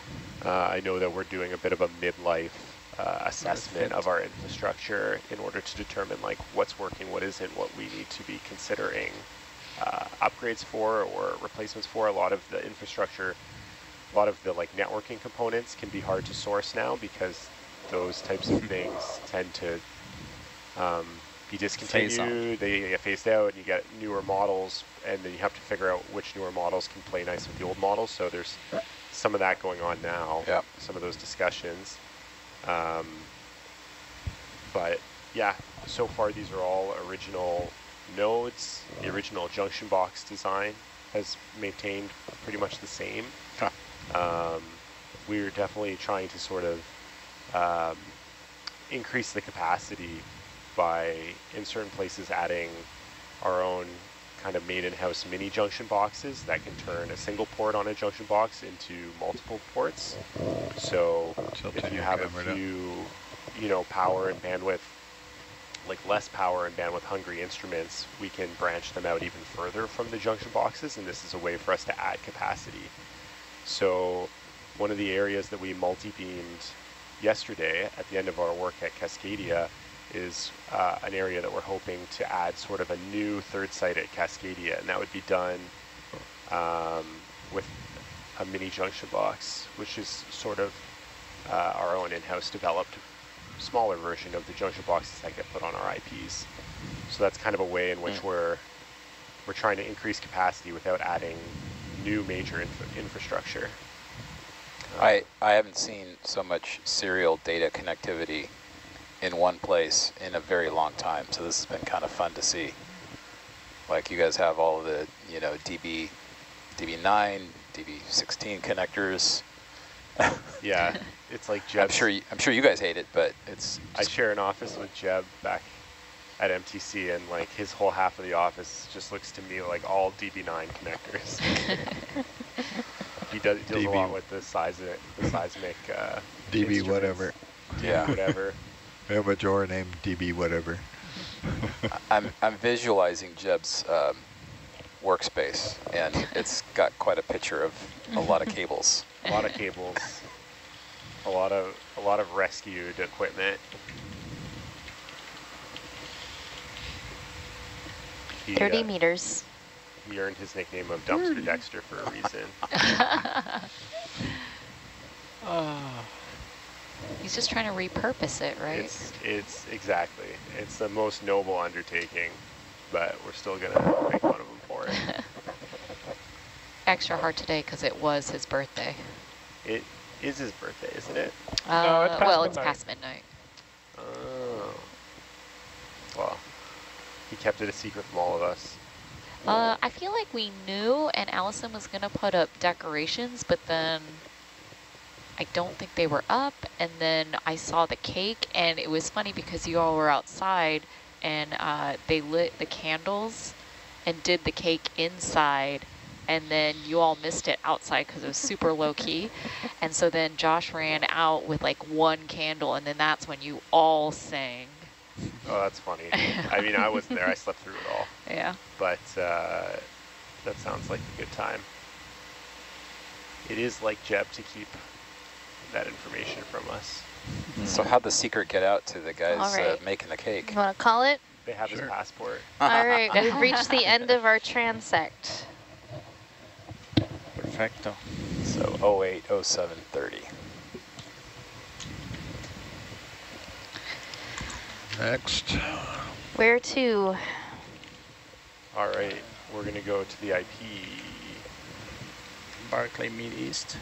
Uh, I know that we're doing a bit of a midlife uh, assessment of our infrastructure in order to determine like what's working, what isn't, what we need to be considering uh, upgrades for or replacements for. A lot of the infrastructure, a lot of the like networking components can be hard to source now because those types of things tend to um, be discontinued, they get phased out, and you get newer models, and then you have to figure out which newer models can play nice with the old models. So there's some of that going on now, Yeah. some of those discussions. Um, but yeah, so far these are all original nodes. The original junction box design has maintained pretty much the same. Huh. Um, we're definitely trying to sort of um, increase the capacity by, in certain places, adding our own kind of made in-house mini junction boxes that can turn a single port on a junction box into multiple ports. So Tilting if you have a few, you know, power and bandwidth, like less power and bandwidth hungry instruments, we can branch them out even further from the junction boxes, and this is a way for us to add capacity. So one of the areas that we multi-beamed yesterday at the end of our work at Cascadia is uh, an area that we're hoping to add sort of a new third site at Cascadia, and that would be done um, with a mini junction box, which is sort of uh, our own in-house developed smaller version of the junction boxes that get put on our IPs. So that's kind of a way in which we're we're trying to increase capacity without adding new major infra infrastructure. I, I haven't seen so much serial data connectivity in one place in a very long time, so this has been kind of fun to see. Like you guys have all the, you know, DB, DB9, DB16 connectors. Yeah, it's like I'm sure, you, I'm sure you guys hate it, but it's. I share an office with Jeb back at MTC, and like his whole half of the office just looks to me like all DB9 connectors. he does deals a lot with the seismic, the seismic uh, DB instruments, whatever. Yeah. whatever. We have a drawer named DB whatever. I'm, I'm visualizing Jeb's um, workspace, and it's got quite a picture of a lot of cables. a lot of cables, a lot of a lot of rescued equipment. He, 30 uh, meters. he earned his nickname of Dumpster Dexter for a reason. He's just trying to repurpose it, right? It's it's exactly it's the most noble undertaking, but we're still gonna make fun of him for it. Extra hard today because it was his birthday. It is his birthday, isn't it? Uh, No, it's past well, it's midnight. past midnight. Oh. Well, he kept it a secret from all of us. Uh, I feel like we knew and Allison was going to put up decorations, but then I don't think they were up. And then I saw the cake and it was funny because you all were outside and uh, they lit the candles and did the cake inside. And then you all missed it outside because it was super low key. And so then Josh ran out with like one candle and then that's when you all sang. Oh, that's funny. I mean, I wasn't there. I slept through it all. Yeah. But uh, that sounds like a good time. It is like Jeb to keep that information from us. So how'd the secret get out to the guys All uh, making the cake? You want to call it? They have his passport. All right, we've reached the end of our transect. Perfecto. So 08, 07, 30. Next. Where to? All right, we're going to go to the IP. Barkley Mid East.